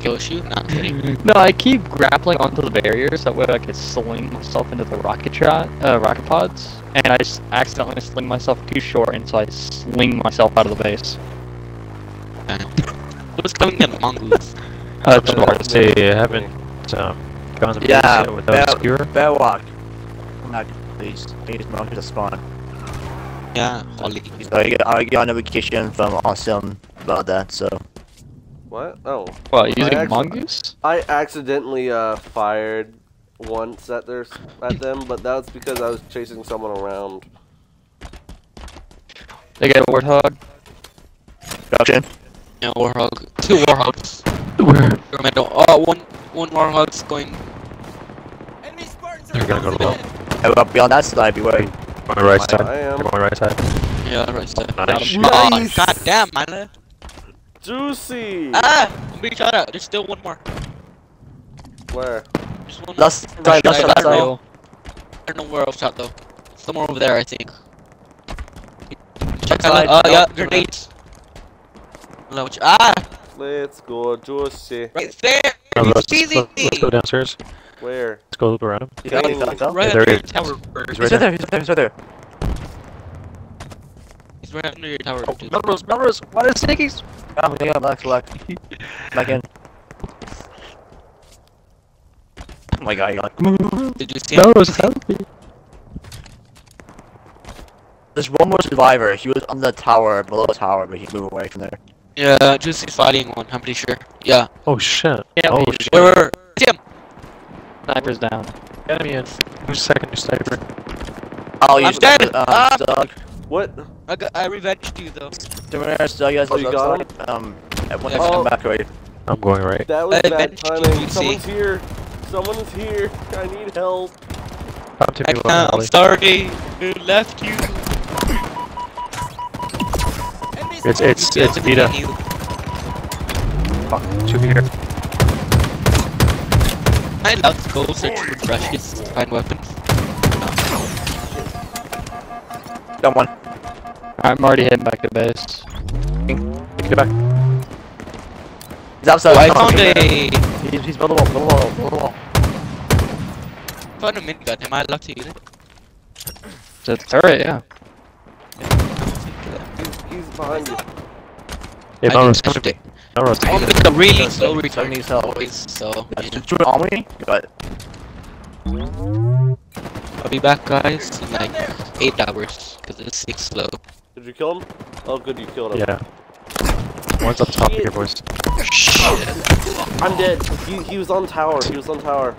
Kill shoot? Not kidding. No, I keep grappling onto the barriers that way I can sling myself into the rocket shot, uh, rocket pods, and I just accidentally sling myself too short, and so I sling myself out of the base. Damn. What's coming in the mongoose? Uh, just wanted to say, I haven't um, gone to the Yeah, yet without Bear, skewer. Bear walk. Not please. Please, mount to spawn. Yeah, Holly. So I got, I got a notification from Awesome about that. So What? Oh, What, using mongoose? I accidentally uh fired once at their at them, but that's because I was chasing someone around. They get a warthog. Production. Yeah, warhog. Two warhogs. Where? Your middle. Oh, one one warhog's going. They're gonna go to low. Hey, well, beyond that side, be worried. Going right side. I am. They're going right side. Yeah, right side. Nice. Oh, Nice. god damn, man. Juicy. Ah! I'm being shot at. There's still one more. Where? There's one Last more. side, last I side, last don't know. I don't know where I was shot though. Somewhere over there, I think. Check Outside, out. Oh, yeah, grenades. Hello, Ah! Let's go, Juicy. Right there! No, He's let's, teasing let's, let's go downstairs. Where? Let's go look around him. He's he's he's. Right Yeah, there under he your is. tower. He's He's right right there. there, he's right there, he's right there. He's right under your tower. Oh, dude. Melrose, Melrose, what is sneakies? Yeah, oh, yeah, yeah, back, back. Back in. Oh my god, you're like, Did you see him? Melrose, help me. There's one more survivor. He was on the tower, below the tower, but he moved away from there. Yeah, Juicy's fighting one, I'm pretty sure. Yeah. Oh shit. Yeah, oh shit. Where, where, where? See him! Sniper's down. Enemy in. Who's second? Who's sniper? Oh, you I'm dead! Um, Ah! Doug. What? I, got, I revenged you though. Dominators, Doug, you guys Oh, you got him? Um, everyone Yeah. has to Oh. come back already. I'm going right. That was I bad managed to timing. see. Someone's here. Someone's here. I need help. To I can't, I'm sorry. Who left you. It's it's it's Vita. Fuck, two here. I love to go search for brushes to find weapons? Got one. I'm already heading back to base. Get back. He's outside. Oh, I Come on, found Dominator. a He's, he's below the wall, below the below the wall. found a minigun. Am I allowed to use it? It's a turret, yeah. He's, he's behind you. Hey, I Melrose, didn't come to touch me. Melrose, I'm come to me. with a really Doug, slow Doug, Doug retard needs help. always, so Yeah, yeah. Just do it on me. Good. I'll be back, guys, in like eight hours because it's six slow. Did you kill him? Oh, good, you killed him. Yeah. One's up top here, boys. I'm dead. He, he was on tower. He was on tower.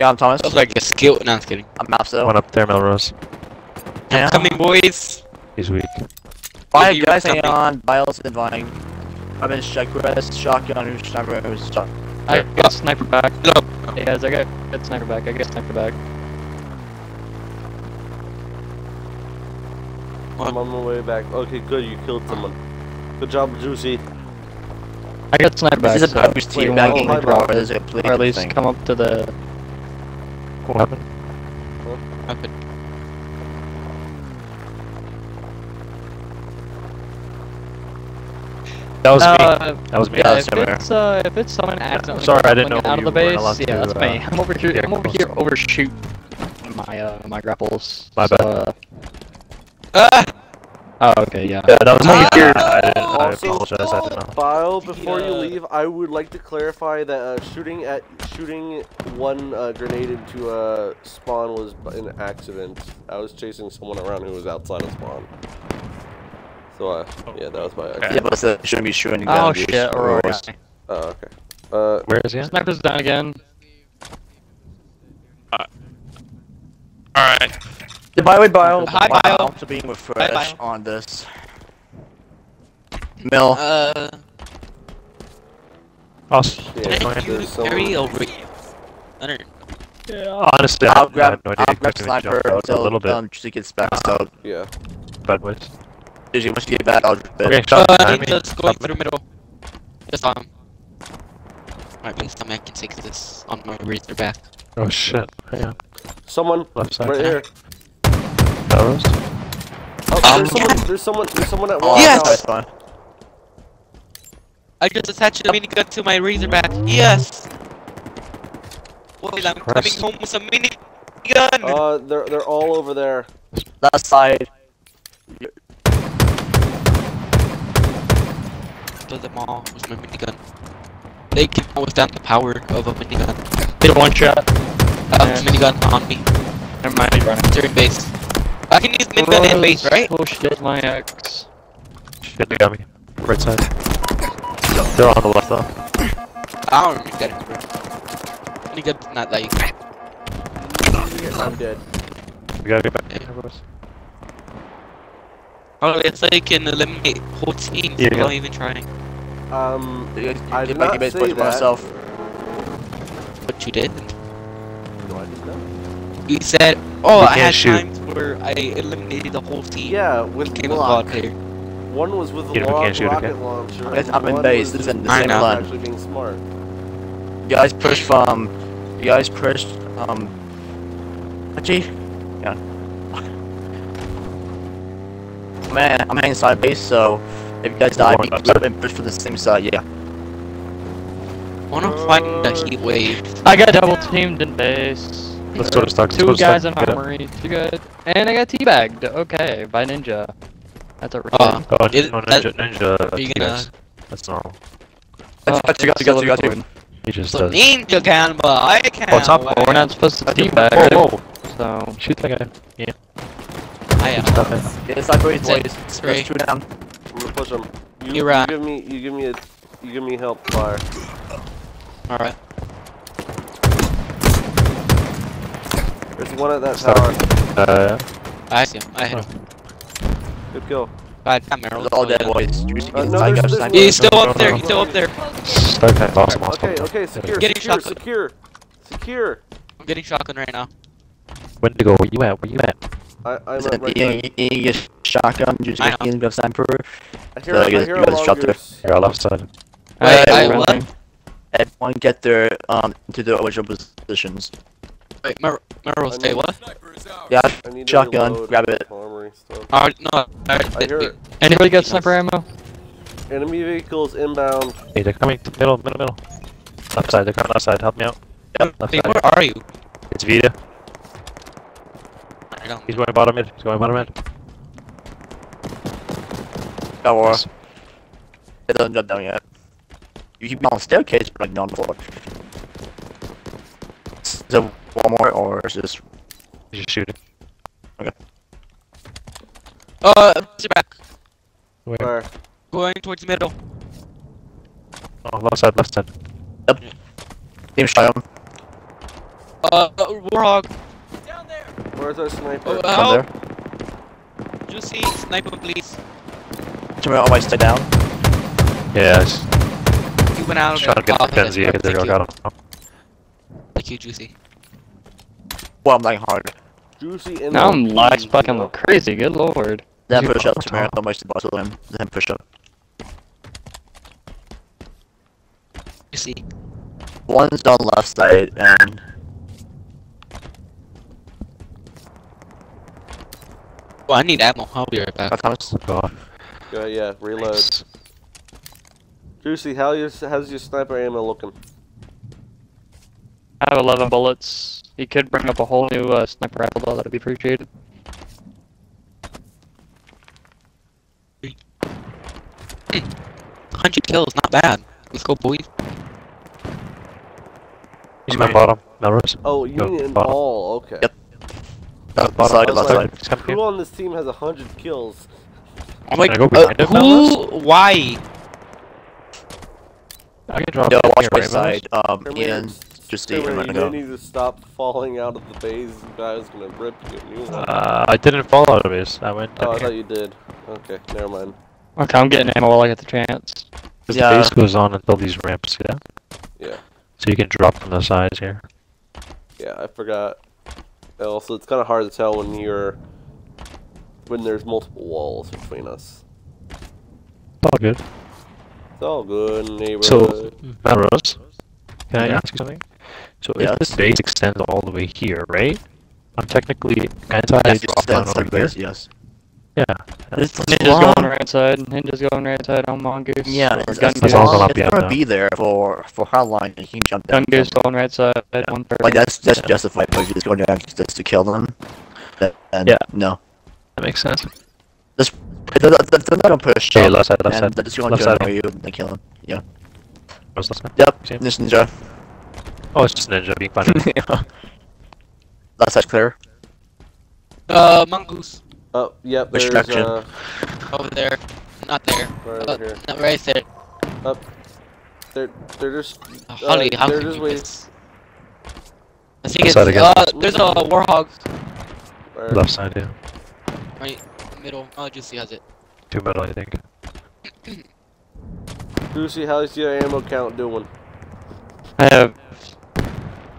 Yeah, I'm Thomas. That was like a skill. No, I'm just kidding. I'm Mapso. One up there, Melrose. Yeah. Coming, boys. He's weak. Five You're guys coming. on. Biles and Vine. I've been Shekres, Shotgun, who's sniper, who's shot. I got sniper back. Hello. Hey guys, I got, got sniper back. I got sniper back. I'm on my way back. Okay, good, you killed someone. Good job, Juicy. I got sniper back. This is so a who's if you teabagging oh my the drawer. bad. This is a complete Or at least thing. come up to the. What happened? Weapon. That was me. Uh, That was me. yeah, Yeah, if it's uh, if it's someone accidentally sorry, I didn't know out of the base, yeah, to, that's me. uh, I'm over here. I'm over here overshoot my uh my grapples. My so, bad. Uh, Ah! oh, okay, yeah. Yeah, that was me. Ah! I, didn't, I Also- apologize. I didn't know. Bio, before you leave, I would like to clarify that uh, shooting at shooting one uh, grenade into a uh, spawn was an accident. I was chasing someone around who was outside of spawn. So uh, yeah, that was by accident. Yeah, but uh, shouldn't be shooting Oh down these shit, Aurora. Oh, okay. Uh, Where is he at? Sniper's down again. Alright. Yeah, by the way, Bio, Hi, wow, Bio. to being refreshed Bio. on this. Mill. Uh, Awesome. yeah, thank you, there's over. I don't Yeah, honestly, I, I'll I grab, no idea. I'll grab sniper until a little bit. um, she gets back. So, Yeah. bad boys. Usually once you get back, I'll drop it. Okay, shot Uh, behind he's me. just going Shot through middle. Just on him. Alright, next time I can take this on my razorback. Oh shit. Hang on. Someone Left side. right here. Melrose. Oh, Um, there's someone. There's someone. There's someone at Wawa Yes! that's I just attached the minigun to my razorback. Yes! Well, I'm coming home with a minigun! Uh, they're they're all over there. That side. Kill them all with my minigun. They can withstand the power of a minigun. Hit one shot. Uh, Yes. minigun on me. Never mind, running. Turn base. I can use minigun and base, right? Oh shit, my ex. Shit, they got me. Right side. They're on the left though. I don't minigun. Minigun's not like. I'm dead. We gotta get back. Yeah. Melrose. Oh, it's like you can eliminate whole teams Yeah, yeah. without even trying. Um, You guys- I you did might not give it say that. myself. But you did. No, I did not. You said, "Oh, You I had shoot. times where I eliminated the whole team." Yeah, with became a luck. god player. One was with a Yeah, we log can't shoot rocket again. launcher. Guys, I'm in base, was this isn't the I same know. line. actually being smart. You guys push from. You guys push. Um. Actually, yeah. Man, I'm hanging side base, so if you guys die, Going you upside. and push from the same side. Yeah. I wanna find the heat wave. I got double teamed in base. Let's go to stock. let's go Two to stock, guys in get up. armory. Two good. And I got teabagged. Okay, by ninja. That's a Uh, Oh, Is- no, that- ninja, ninja. are you uh, gonna- That's normal. Got you, got you, got you, got you, got you. He just So does. ninja can, but I can't. Oh, top Why? Well, we're not supposed to I do- teabag. Whoa, whoa! So Shoot that guy. Yeah. I am. Stop it. Yeah, side base, boys. Three. Let's two down. I'm gonna push him. You, You're you give me, you give me a, you give me help fire. All right. There's one at that Stop. tower. Uh, I see him. I hit him. Good kill. I got Meryl. All dead, boys. Uh, no, there's- there's side one- guys. He's still up there. He's still up there. Start that awesome, awesome. Okay, okay, secure, Getting secure, shotgun. secure, secure. I'm getting shotgun right now. Wendigo, where you at? Where you at? I, I'm Is at right you, you, you get shotgun, Juicy I know. King, go sniper. I hear, So I you guys- hear you a guys dropped longer. there. Here, left side. Wait, Wait, I wait, what? Everyone get their um to the original positions. Wait, Mer Meryl, I stay need- what? Sniper is out. Yeah, I need shotgun, grab it. Armory stuff. Oh no. I, I hear it. anybody got sniper ammo? Enemy vehicles inbound. Hey, they're coming to middle, middle, middle. Left side, they're coming left side. Help me out. Yep. Left Wait, side. where are you? It's Vita. I don't. He's going bottom mid. He's going bottom mid. Got war. It doesn't jump down yet. You keep on the staircase, but like not on the floor. Is there one more, or is this? He's just shooting. Okay. Uh, sit back. Where? Fire. Going towards the middle. Oh, left side, left side. Yep. Team shot him. Uh, uh, Warhog. Where's our sniper? Oh, One help. there. Juicy, sniper, please. Tomorrow, I might stay down. Yes. it's You went out of trying to it. get the Kenzie. okay, There thank you you. got him. Thank you, Juicy. Well, I'm dying hard. Juicy in Now the I'm lag bees, fucking you look crazy. Good lord. Then You push up got tomorrow. top. I might stay bottom him. Then push up. Juicy. One's on left side, and Oh, I need ammo. I'll be right back. got Thomas. Oh, God. Yeah, yeah, reload. Nice. Juicy, how your, how's your sniper ammo looking? I have 11 bullets. You could bring up a whole new uh, sniper rifle though. That'd be appreciated. Hundred kills, not bad. Let's go, boys. He's I'm going in. bottom. Melrose. Oh, you Go, mean in bottom. all? Okay. Yep. Left Bottom, side, left left side. side. Who on this team has a hundred kills? I'm like, go uh, behind him, who? Why? I can drop Yo, it watch my side. Um, Terminator, Ian, just see if Terminator, I'm you go. need to stop falling out of the base. This guy's gonna rip you a new one. Uh, I didn't fall out of his. I went oh, I here. thought you did. Okay, never mind. Okay, I'm getting ammo while I get the chance. 'Cause Yeah. the base goes on until these ramps, yeah? Yeah. So you can drop from the sides here. Yeah, I forgot. And Also, it's kind of hard to tell when you're when there's multiple walls between us. All good. It's all good, neighborhood. So, Melrose, can I Yeah. ask you something? So Yes. if this base extends all the way here, right? I'm technically anti Yes, drop down that's over like there. yes. Yeah. It's Ninja's long. going right side. Ninja's going right side on Mongoose. Yeah, Or it's, Gun it's, all gonna it's be up gonna be there for for how long? And he can jump down. Gun Goose going right side. One third. Like that's that's Yeah. justified, but if you just go down just to kill them, then Yeah. no. That makes sense. They're, they're, they're they're not gonna push. Okay, up, left side, left and side. They're just going Left to side. annoy you and kill them. Yeah. Where's left side? Yep. See? This ninja. Oh, it's just ninja being funny. Last side's clear. Uh, mongoose oh, yep, Which there's direction? uh, over there. Not there. right over here. not right there. They're they're just Uh, Holly, how they're can just you miss? I think Left it's side again. uh, there's a warhog where- left side, yeah. right middle. Oh, Juicy has it. two metal, I think. Juicy, how's your ammo count doing? I have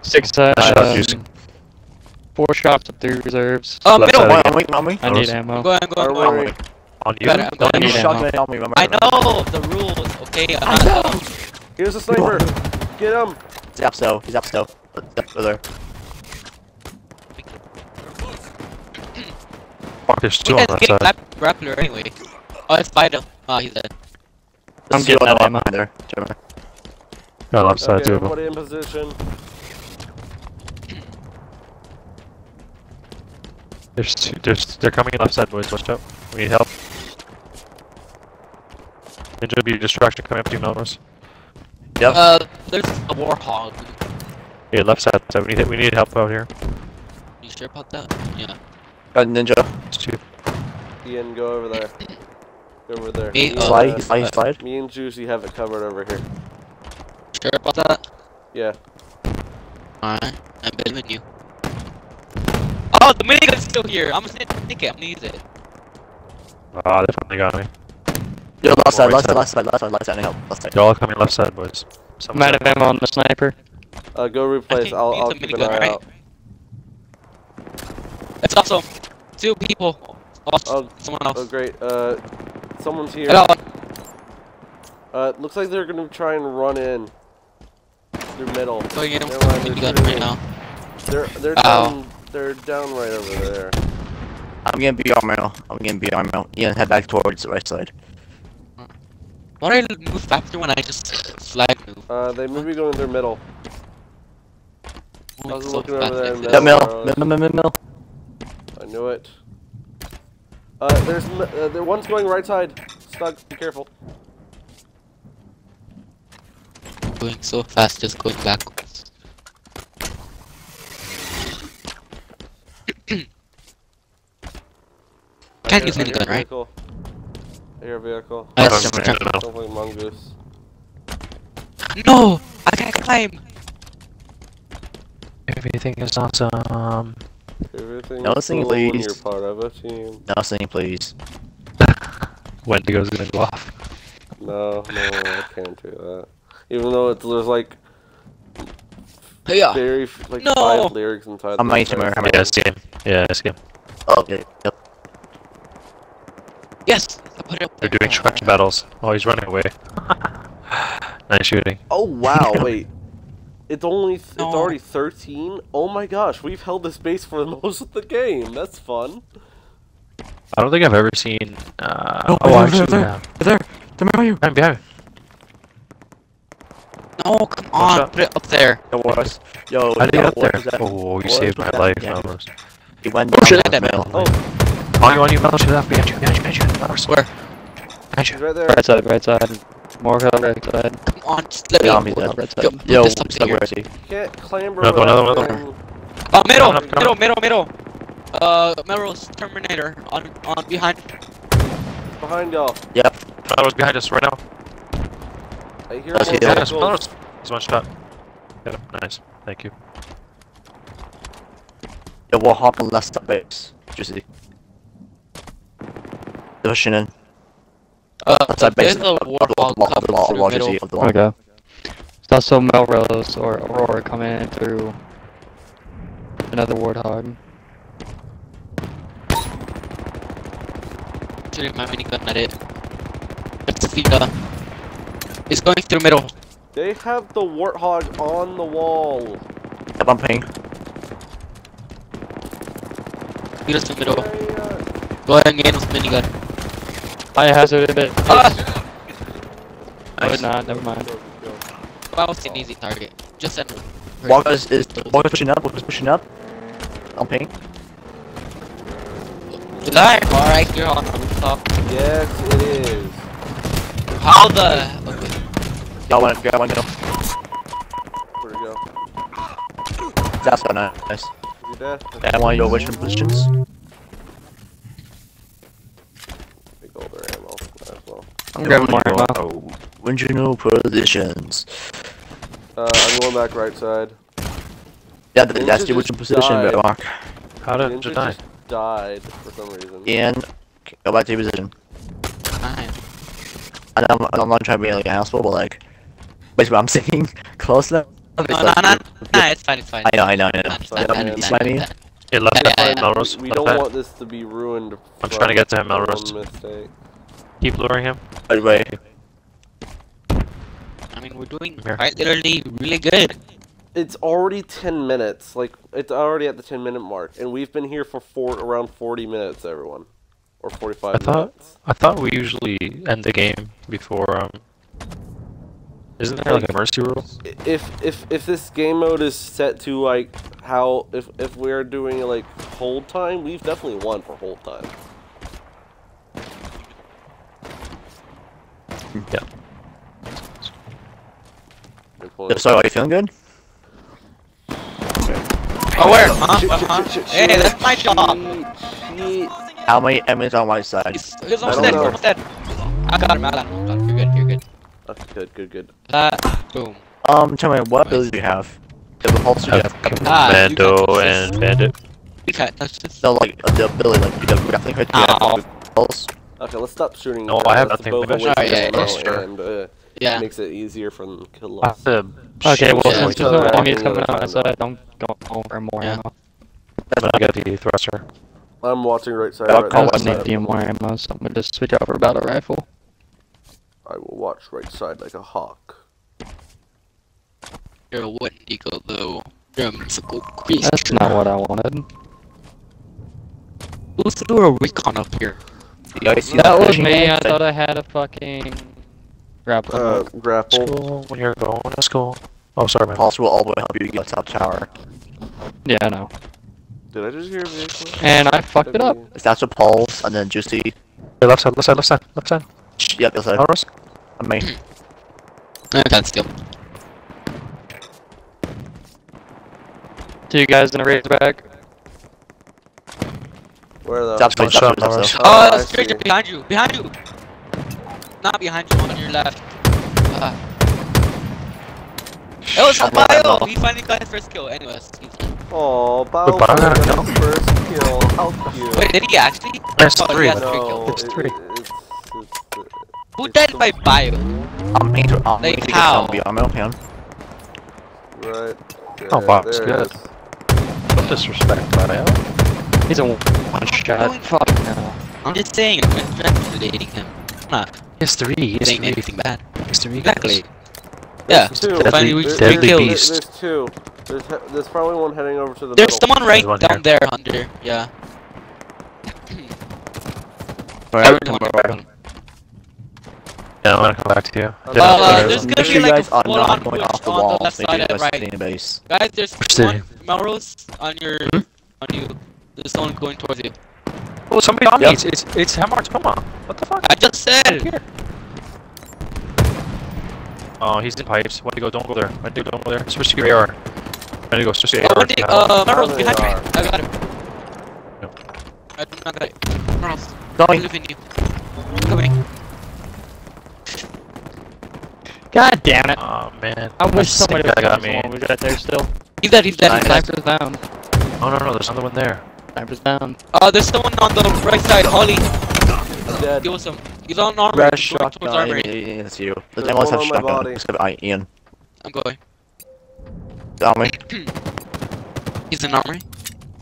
six, uh, I shot um, juicing. Four shots with three reserves. Oh, middle. side On me, on me. I need ammo. I'm going, I'm going, I'm going. On you? I'm going. I need You ammo. on me. I know the rules. Okay, I'm not. Here's a sniper. Get him. He's up so. He's up so. Up there. Fuck, there's two You on guys that side. grappler anyway. Oh, it's Fido. Oh, ah, he's dead. I'm getting that ammo. there. Jeremy. Got left side, Okay, two of them. everybody in position. There's two, there's, they're coming in left side, boys. Watch out. We need help. Ninja, be a distraction coming up to you, Melrose. Yep. Uh, there's a warhog. Yeah, left side. So we need we need help out here. You sure about that? Yeah. Got ninja. It's two. Ian, go over there. Go over there. Me, Me, uh, Slide. uh, slide. Slide. me and Juicy have it covered over here. Sure about that? Yeah. Alright, I believe in you. Oh, the minigun's still here. I'm gonna sneak it. I'm gonna use it. Ah, they finally got me. Yo, left side, Right left side, side. left side, left side, left side. Help. Left side. They're all coming left side, boys. I'm Someone's out of ammo on the sniper. Uh, go replace. I'll, we need I'll the keep an eye right? out. It's also two people. Oh, Oh, someone else. Oh, great. Uh, someone's here. I got one. Uh, looks like they're gonna try and run in through middle. Going in Never mind, they're minigun shooting right now. They're they're Ow. down. They're down right over there. I'm getting BR now. I'm getting BR now. Ian, head back towards the right side. Why do I move faster when I just flag move? Uh, they may be going their middle. Moving was so looking over fast there, like man. Yeah, this. middle. Arrows. Middle, middle, middle. I knew it. Uh, there's uh, the one's going right side. Stug, be careful. Going so fast, just going backwards. Can't I use hear- I hear minigun, right? vehicle. I hear a vehicle. Nice. Nice. jump. No, no, no. Something mongoose. No! I can't climb! Everything is awesome. Everything No is singing, cool please. you're part of a team. Now sing, please. Wendigo's gonna go off. No, no, I can't do that. Even though it's there's like Yeah. very f- like No. five lyrics inside. I'm the mighty entire Timur. Yeah, song. it's game. Yeah, it's game. Oh, okay. Yep. Yes! I put it up They're there. doing trash battles. Oh, he's running away. nice shooting. Oh wow! Wait, it's only th- No. it's already thirteen. Oh my gosh, we've held this base for most of the game. That's fun. I don't think I've ever seen. Uh, Oh, oh, there, actually, there, yeah. There. There, where are you? Behind, behind. No, come on, shot. put it up there. Yo, what? Yo, How did he yo, get up there? was that? Oh, you What saved my that? life, Yeah. Melrose. He went Oh, down shit, the that middle. Oh, On you, on you, Melrose, to the left, behind you, behind you, behind you, Melrose. Where? Behind he's you. right there. Right side, right side. More hill, right side. Come on, just let me. Yeah, I'm dead. Right Yo, side. put Yo, this up stuck here. where is he? Can't clamber. Another one, another one, Oh, middle, Coming up, coming middle, middle, middle. Uh, Melrose Terminator on, on behind. Behind y'all. Yep. Melrose behind us right now. I hear Does more he do it? us, vehicles. Melrose. He's one shot. Yeah, nice. Thank you. Yo, we'll hop on left side base. Juicy. They're pushing in. Uh, Left side base. there's a Of the wall, of warthog the wall, of the coming wall, through wall, middle. Of the wall. Okay. There's also Melrose or Aurora coming in through another Warthog. Shooting my minigun at it. It's Vita. It's going through middle. They have the warthog on the wall. Yep, I'm ping. Vita's in middle. Yeah, Going in with minigun. I hazarded it. Ah! I Nice. did not, never mind. go, go. That was an easy target. Just send. Walker's is Walker's pushing up. Walker's pushing up. I'm ping. Is that a car right here on the rooftop? Yes, it is. How the? Okay. Y'all want to, y'all want go. Where'd it go? That's so nice. Is he dead? Yeah, I want to go which positions? Big older ammo. As well. I'm grabbing more ammo. When you know positions. Uh, I'm going back right side. Yeah, th- Ninja that's your just which position, died. Mark. How did Ninja you die? just died for some reason. Ian, go back to your position. and I'm, I'm not trying to be like an asshole, but like, basically I'm sitting close enough. No, it's no, no, no, it's fine, it's fine. I know, I know, I I know. understand, Yeah, I you understand, see what I I mean? understand. Yeah, left Yeah, side, yeah, yeah. Melrose. We, we don't side. want this to be ruined. I'm trying to get to him, Melrose. mistake. Keep luring him. By the way, I mean, we're doing Here. quite literally really good. It's already 10 minutes. Like, it's already at the 10 minute mark. And we've been here for four, around 40 minutes, everyone. Or 45 I thought- minutes. I thought we usually end the game before. Um, isn't there like a mercy rule? If, if, if this game mode is set to, like, how, if, if we're doing, like, hold time, we've definitely won for hold time. Yeah. Good point. so are you feeling good? Oh, where? Huh? Shit, Huh? shit, Huh? shit, shit, Hey, that's my job. shit, shit. How many enemies on my side? He's, he's almost dead, he's almost dead. I got him, I got him. Got good, good. Okay, good, good, good. That, boom. Um, tell me, what abilities do you have? You have a pulse, you Uh, have Ah, Commando got and this. Bandit. You can't touch this. no, like uh, the ability, like you have grappling hook, you Ow. have pulse. Okay, let's stop shooting. No, I have nothing both but away Alright, yeah, yeah, sure. and uh, Yeah. makes it easier for them to kill I us. Okay, well, shoot Yeah. since like there's so no that- enemies coming Yeah. out outside, don't go over more Yeah. ammo. when I get the thruster. I'm watching right side. I'll right call I now. one just need the more ammo, so I'm gonna just switch over battle rifle. I will watch right side like a hawk. You're a wooden eagle, though. You're a mythical creature. That's not what I wanted. Who threw a recon up here? You guys That was me. I thought I had a fucking grappling Uh, hook. grapple. School when you're going to school. Oh, sorry, man. Pulse will all always help you get top tower. Yeah, I know. Did I just hear a vehicle? And I fucked it up. It's that's a pulse, and then juicy. Hey, left side, left side, left side, left side. Sh- Yep, that's it. Melrose. I mean, I can't steal. Two guys in a razorback. Where the? that's Don't good. shot, That's Oh, Oh, I that's stranger see. behind you, behind you. Not behind you, on your left. Ah. It was I'm not- I'm Bio! He finally got his first kill. Anyways, Oh, But Battle I got his first kill. How cute. Wait, did he actually? That's Oh, he three. has three kills. It's it- three. It's- it's- Who died by Bio? I'm main to, I'm Like main to get how? some beyond my hand. Right. Oh, there, wow, it's good. is. No disrespect, Mario. He's a one shot. Fuck no. I'm just saying, I'm congratulating him. I'm not Yes, three. Yes, saying three. anything bad. Yes, three. Exactly. Yeah. There's two. Finally reached There- three deadly beast. There's two. There's, there's probably one heading over to the There's middle. someone right There's down here. there, Hunter. Yeah. Alright, Everyone come right over. down. Yeah, I'm gonna come back to you. Uh, Yeah, uh, there's- there's gonna Make be sure you like a guys full-on not going push off the on the wall. left Make side sure and guys right. base. Guys, there's Which one? Melrose on your Hmm? on you. There's someone going towards you. Oh, somebody on me. It's it's it's Hammer Toma. What the fuck? I just said. Here. Oh, he's in pipes. Why'd you go? Don't go there. Why'd you go? Don't go there. Switch to your AR. Why'd you go? Switch to your Oh, AR. one day, uh, Melrose There behind me. I got him. Yep. I do not got it. Melrose, I Going. believe in you. Coming. God damn it. Oh man. I wish That somebody guy would got got me. me. Was right there still. He's dead. He's dead. He's. Sniper's down. Oh no no, there's another one there. Sniper's down. Uh, there's someone on the right side. Holly. I'm dead. Kill some. He's on armor. Red He's going towards shotgun. armory. It's you. The There's demos have on my shotgun. Except I, Ian. I'm going. Got me. He's in armory.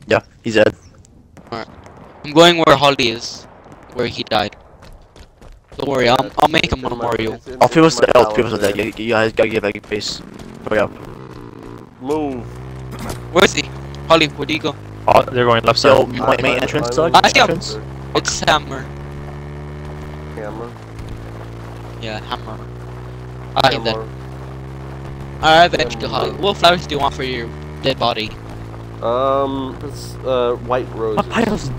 Yeah, he's dead. Alright. I'm going where Holly is. Where he died. Don't worry, I'll, I'll make him a in my- memorial. it's in- All people it's in said, my all people said that. balance You, you guys gotta give back base. Hurry up. Move. Where is he? Holly, where do you go? Oh, they're going left Yo, side. main, I'm- main entrance, Doug. I see him. It's Hammer. Camera. Yeah, Hammer. I hate that. Camera. I avenged the Holly. What flowers do you want for your dead body? Um, it's, uh, white roses. What piles?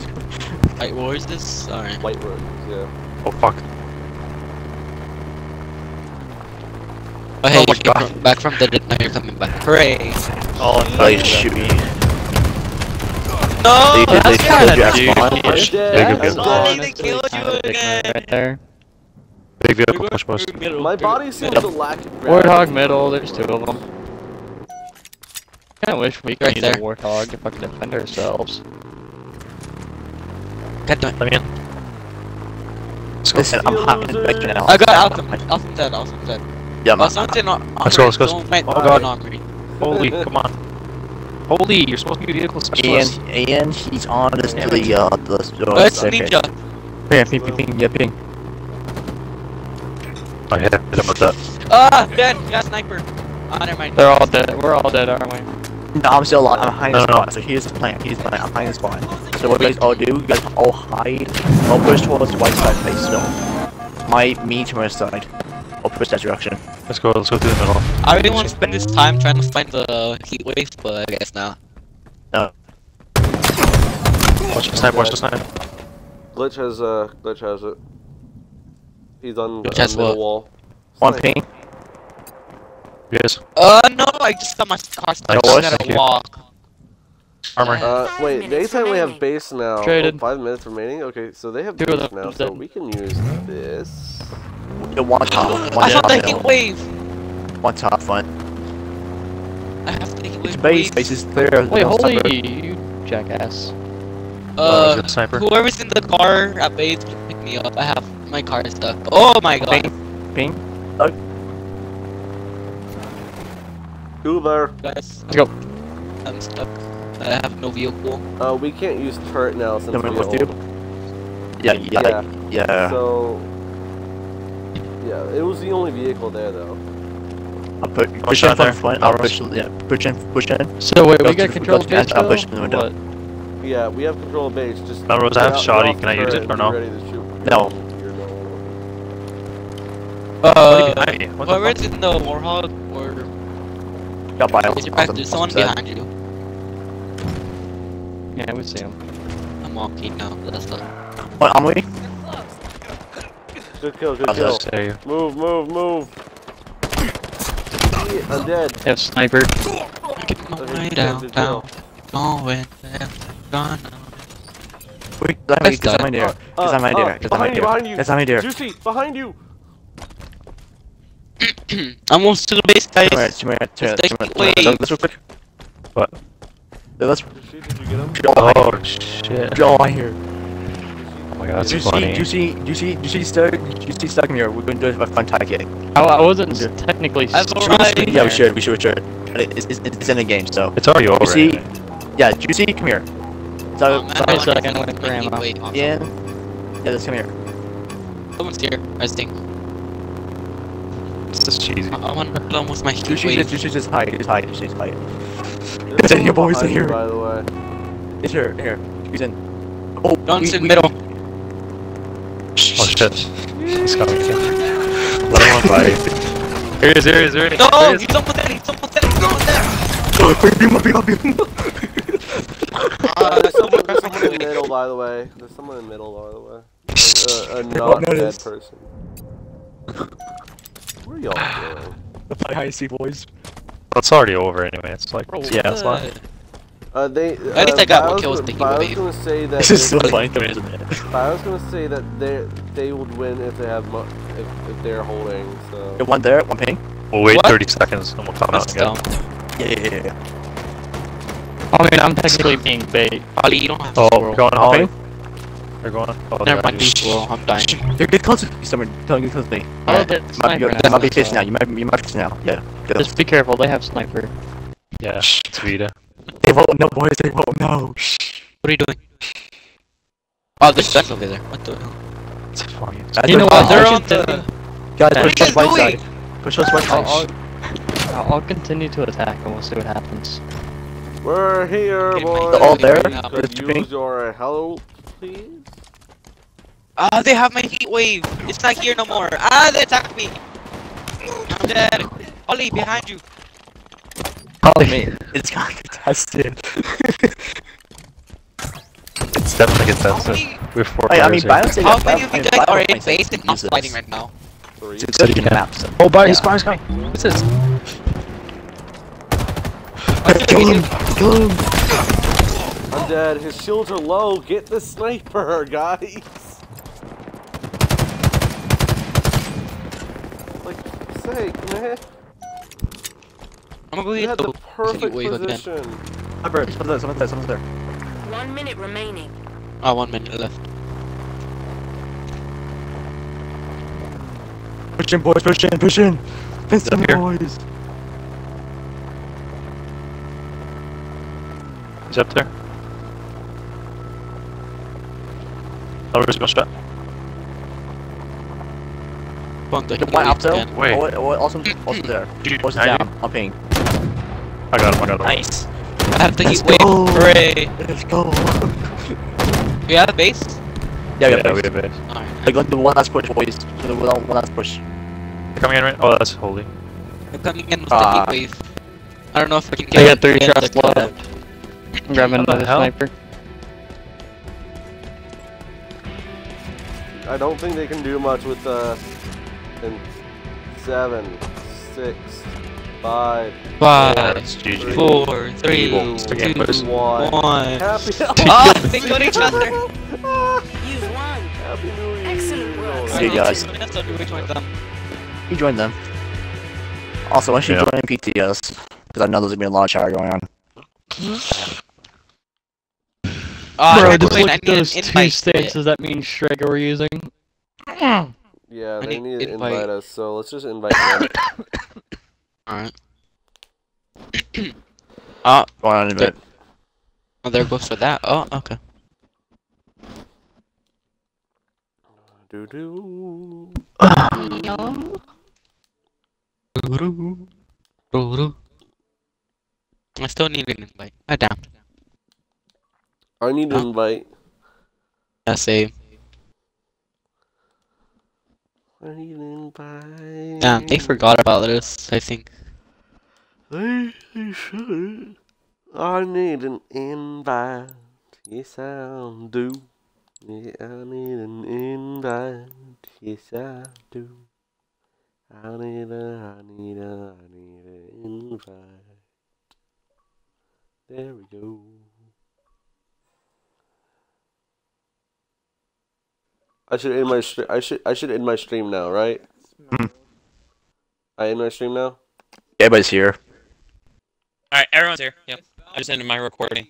Like, where is this? Alright. White roses, yeah. Oh fuck. Oh, hey, Oh you my came God. from, back from the dead. Now you're coming back. Hooray! Oh, They shoot me. No! They did. They that's kinda killed you at dude. spawn. I'm Push. dead. Big I'm vehicle. dead. Sorry, they killed you again. Right there. Big vehicle push push. My body seems to lack gravity. Warthog middle, there's two of them. Kinda wish we could Right use there. a Warthog to fucking defend ourselves. God damn it. Let me in. Let's go. Listen, I'm hot in right now. I got Alchem. Alchem dead. Alchem dead. Yeah, Oh, man. something on. Let's go, let's go. Don't fight Oh, God. on me. Holy, come on. Holy, you're supposed to be a vehicle specialist. and he's on this Damn the uh the Oh, uh, it's circuit. Ninja. Yeah, ping, ping, ping, yeah, ping. I hit him with that. Ah, dead. Got sniper. Ah, never mind. They're all dead. We're all dead, aren't we? No, I'm still alive. I'm hiding No, the no, no. spot. So here's the plan. Here's the plan. I'm hiding the spot. So what you guys all do? You guys all hide. I'll push towards the white side face still. My me to my side. I'll push that direction. Let's go, let's go through the middle. I really want to spend this time trying to find the heat wave, but I guess not. No. Watch the snipe, watch the snipe. Glitch has uh, Glitch has it. He's on Glitch the has middle what? wall. One Snipe. ping. Yes. Uh, no, I just got my car stuck. Nice, I thank gotta walk. Armor. Uh, wait, they minutes said we have base now. Oh, Traded. five minutes remaining? Okay, so they have Two of base them now, so we can use this. The one top. One I thought they the middle, heat wave. One top front. I have the heat It's wave. base. Base is clear. Wait, No holy, sniper. you jackass. Uh, Uh, sniper. whoever's in the car at base, can pick me up. I have my car is stuck. Oh my god. Ping. Uber. Guys, Let's go. I'm stuck. I have no vehicle. Uh, we can't use turret now since Someone we with old. you? Yeah, yeah, yeah. So, yeah, it was the only vehicle there though. I'll put Push push out in there. front. I'll Arrows. push. Yeah, push in. Push in. So wait, Go we got control of to- base I'll still? push in the window. What? Yeah, we have control of base. Just Melrose, I have get out- shoddy. Can I use it or and no? be ready to shoot. No. You're no- Uh, behind me. What the whoever's fuck? in the Warthog or Got by. is your back, there's someone behind you. Yeah, we see him. I'm walking now. That's the. What? On we? Good kill, good How's kill. Let's Move, move, move. I'm dead. They have sniper. Get my Okay, way good down, kill. down, going there, gone. Wait, let me. Let's Cause I'm go. in there. Cause Uh, I'm uh, there. Cause I'm behind you, behind you. Cause I'm. Juicy, behind you. I'm almost to the base, guys. Come here, come here, come here, Let's come take it Let's- Let's real quick. What? Yeah, Let's. Juicy, did you get him? Oh, Oh shit. Joe, oh, I hear. Oh my god, that's Juicy, funny. juicy, juicy, juicy stuck, juicy stuck in here. We're going to do a fun tie kick. I, I wasn't Yeah. technically. I've s- Yeah, we should, we should, we should. But it- It's, it's, it's in the game, so. It's already over. Juicy, anyway. yeah, juicy, come here. So, Oh, man, so, I Wait a want second, to for ammo. wave. Yeah, let's come here. Someone's here, I think. It's just cheesy. I, I want to done with my heat Juicy, wave. just, juicy, just hide, just hide, just hide. There's It's in here, someone boys, in here. By the way. It's here, here. He's in. Oh, Guns we- in we- middle. Oh shit. He's coming again. Let him on by. Here he is, here he is, here he is. No, Here he is. he's almost there, he's almost there, he's almost there. Oh, wait, beam up, beam up, beam up. Uh, there's someone, there's someone in the middle, by the way. There's someone in the middle, by the way. A, a, a not dead person. What are y'all doing? The play high C boys. It's already over anyway. It's like, Bro, yeah, it's the- fine. Uh, they. At least uh, I got more Bio's kills gonna- than he Bio's gonna say that. This is so if- funny to me, isn't it? Bio's gonna say that they they would win if they have mo- if, if they're holding. So. Yeah, One there, one ping. We'll wait What? 30 seconds and we'll come out That's and get dumb. Yeah, yeah, yeah, yeah. I mean, I'm technically being bait. Ali, you don't have to Oh, swirl. we're going Holly. Ping. They're going. Oh, Never they're mind, be swirl. I'm dying. They're get close to me. Someone, tell me close to me. Oh, Alright. they're Might be, sniper that might be now, fish now. You might, you might fish now. Yeah. Good. Just be careful, they have sniper. Yeah, it's Vita. They won't know, boys. They won't know. What are you doing? Oh, there's guys over there. What the hell? It's funny. That's You know what- what, they're I on the- take- Guys, What push are you towards guys right doing? side. Push towards right I'll, side. I'll, I'll- I'll continue to attack and we'll see what happens. We're here, boys. They're all there? You Could Mr. Use your hello, please. Ah, they have my heat wave. It's not here no more. Ah, they attacked me. I'm dead. Ali, behind you. Calling me. It's got contested. It's definitely contested. Ali, We have four Hey, I mean, players here. Biosig. how many of you guys are in base and not fighting right now? Three. It's good to get maps. Oh, by Yeah. he's coming, he's coming. What's this? Kill him! Kill him! I'm dead. His shields are low. Get the sniper, guys. Sake, man. I'm gonna You had the the perfect wave again. position. Hi, Bird. Someone's there. Someone's there. Someone's there. One minute remaining. Ah, one minute left. Push in, boys, push in, push in! Fence Up boys! He's up there. Lower his shot. Bumped the The one up there. again. Wait. Oh, wait, oh, also, also there. Dude, Boys behind down. I'm ping. I got him, I got him. Nice. I have the Let's heat wave. go. Hooray. Let's go. we have a base? Yeah, Yeah, yeah, we have it. Alright. Like, the one last push, boys. The one one last push. They're Coming in right? Oh, that's holy. I'm coming in with Ah. the heat wave. I don't know if I can get I get got three shots left. I'm grabbing What another sniper. I don't think they can do much with uh in seven, six, five, Five, That's GG. four, three, Evil. two, Game boys. one. one. Happy Oh, they killed each other. You've won. Happy New Year. Excellent work. See you guys. That's joined them. You join them. Also, I should Yeah. join PTS because I know there's gonna be a lot of chatter going on. Oh, Bro, just wait, look at those two invite. stances that means Schrager we're using. Mm. Yeah, I they need need to invite. invite us, so let's just invite them. Alright. oh, Go on in a bit. oh, there goes for that. Oh, okay. do do. no. Do do. Do do. I still need an invite. Ah, damn. I need to Huh? invite. Yeah, same. Damn, they forgot about this, I think. They, they should. I need an invite. Yes, I do. Yeah, I need an invite. Yes, I do. I need a, I need a, I need an invite. There we go. I should end my stream. I should I should end my stream now, right? I end my stream now. Everybody's here. Alright, everyone's here. Yep. I just ended my recording.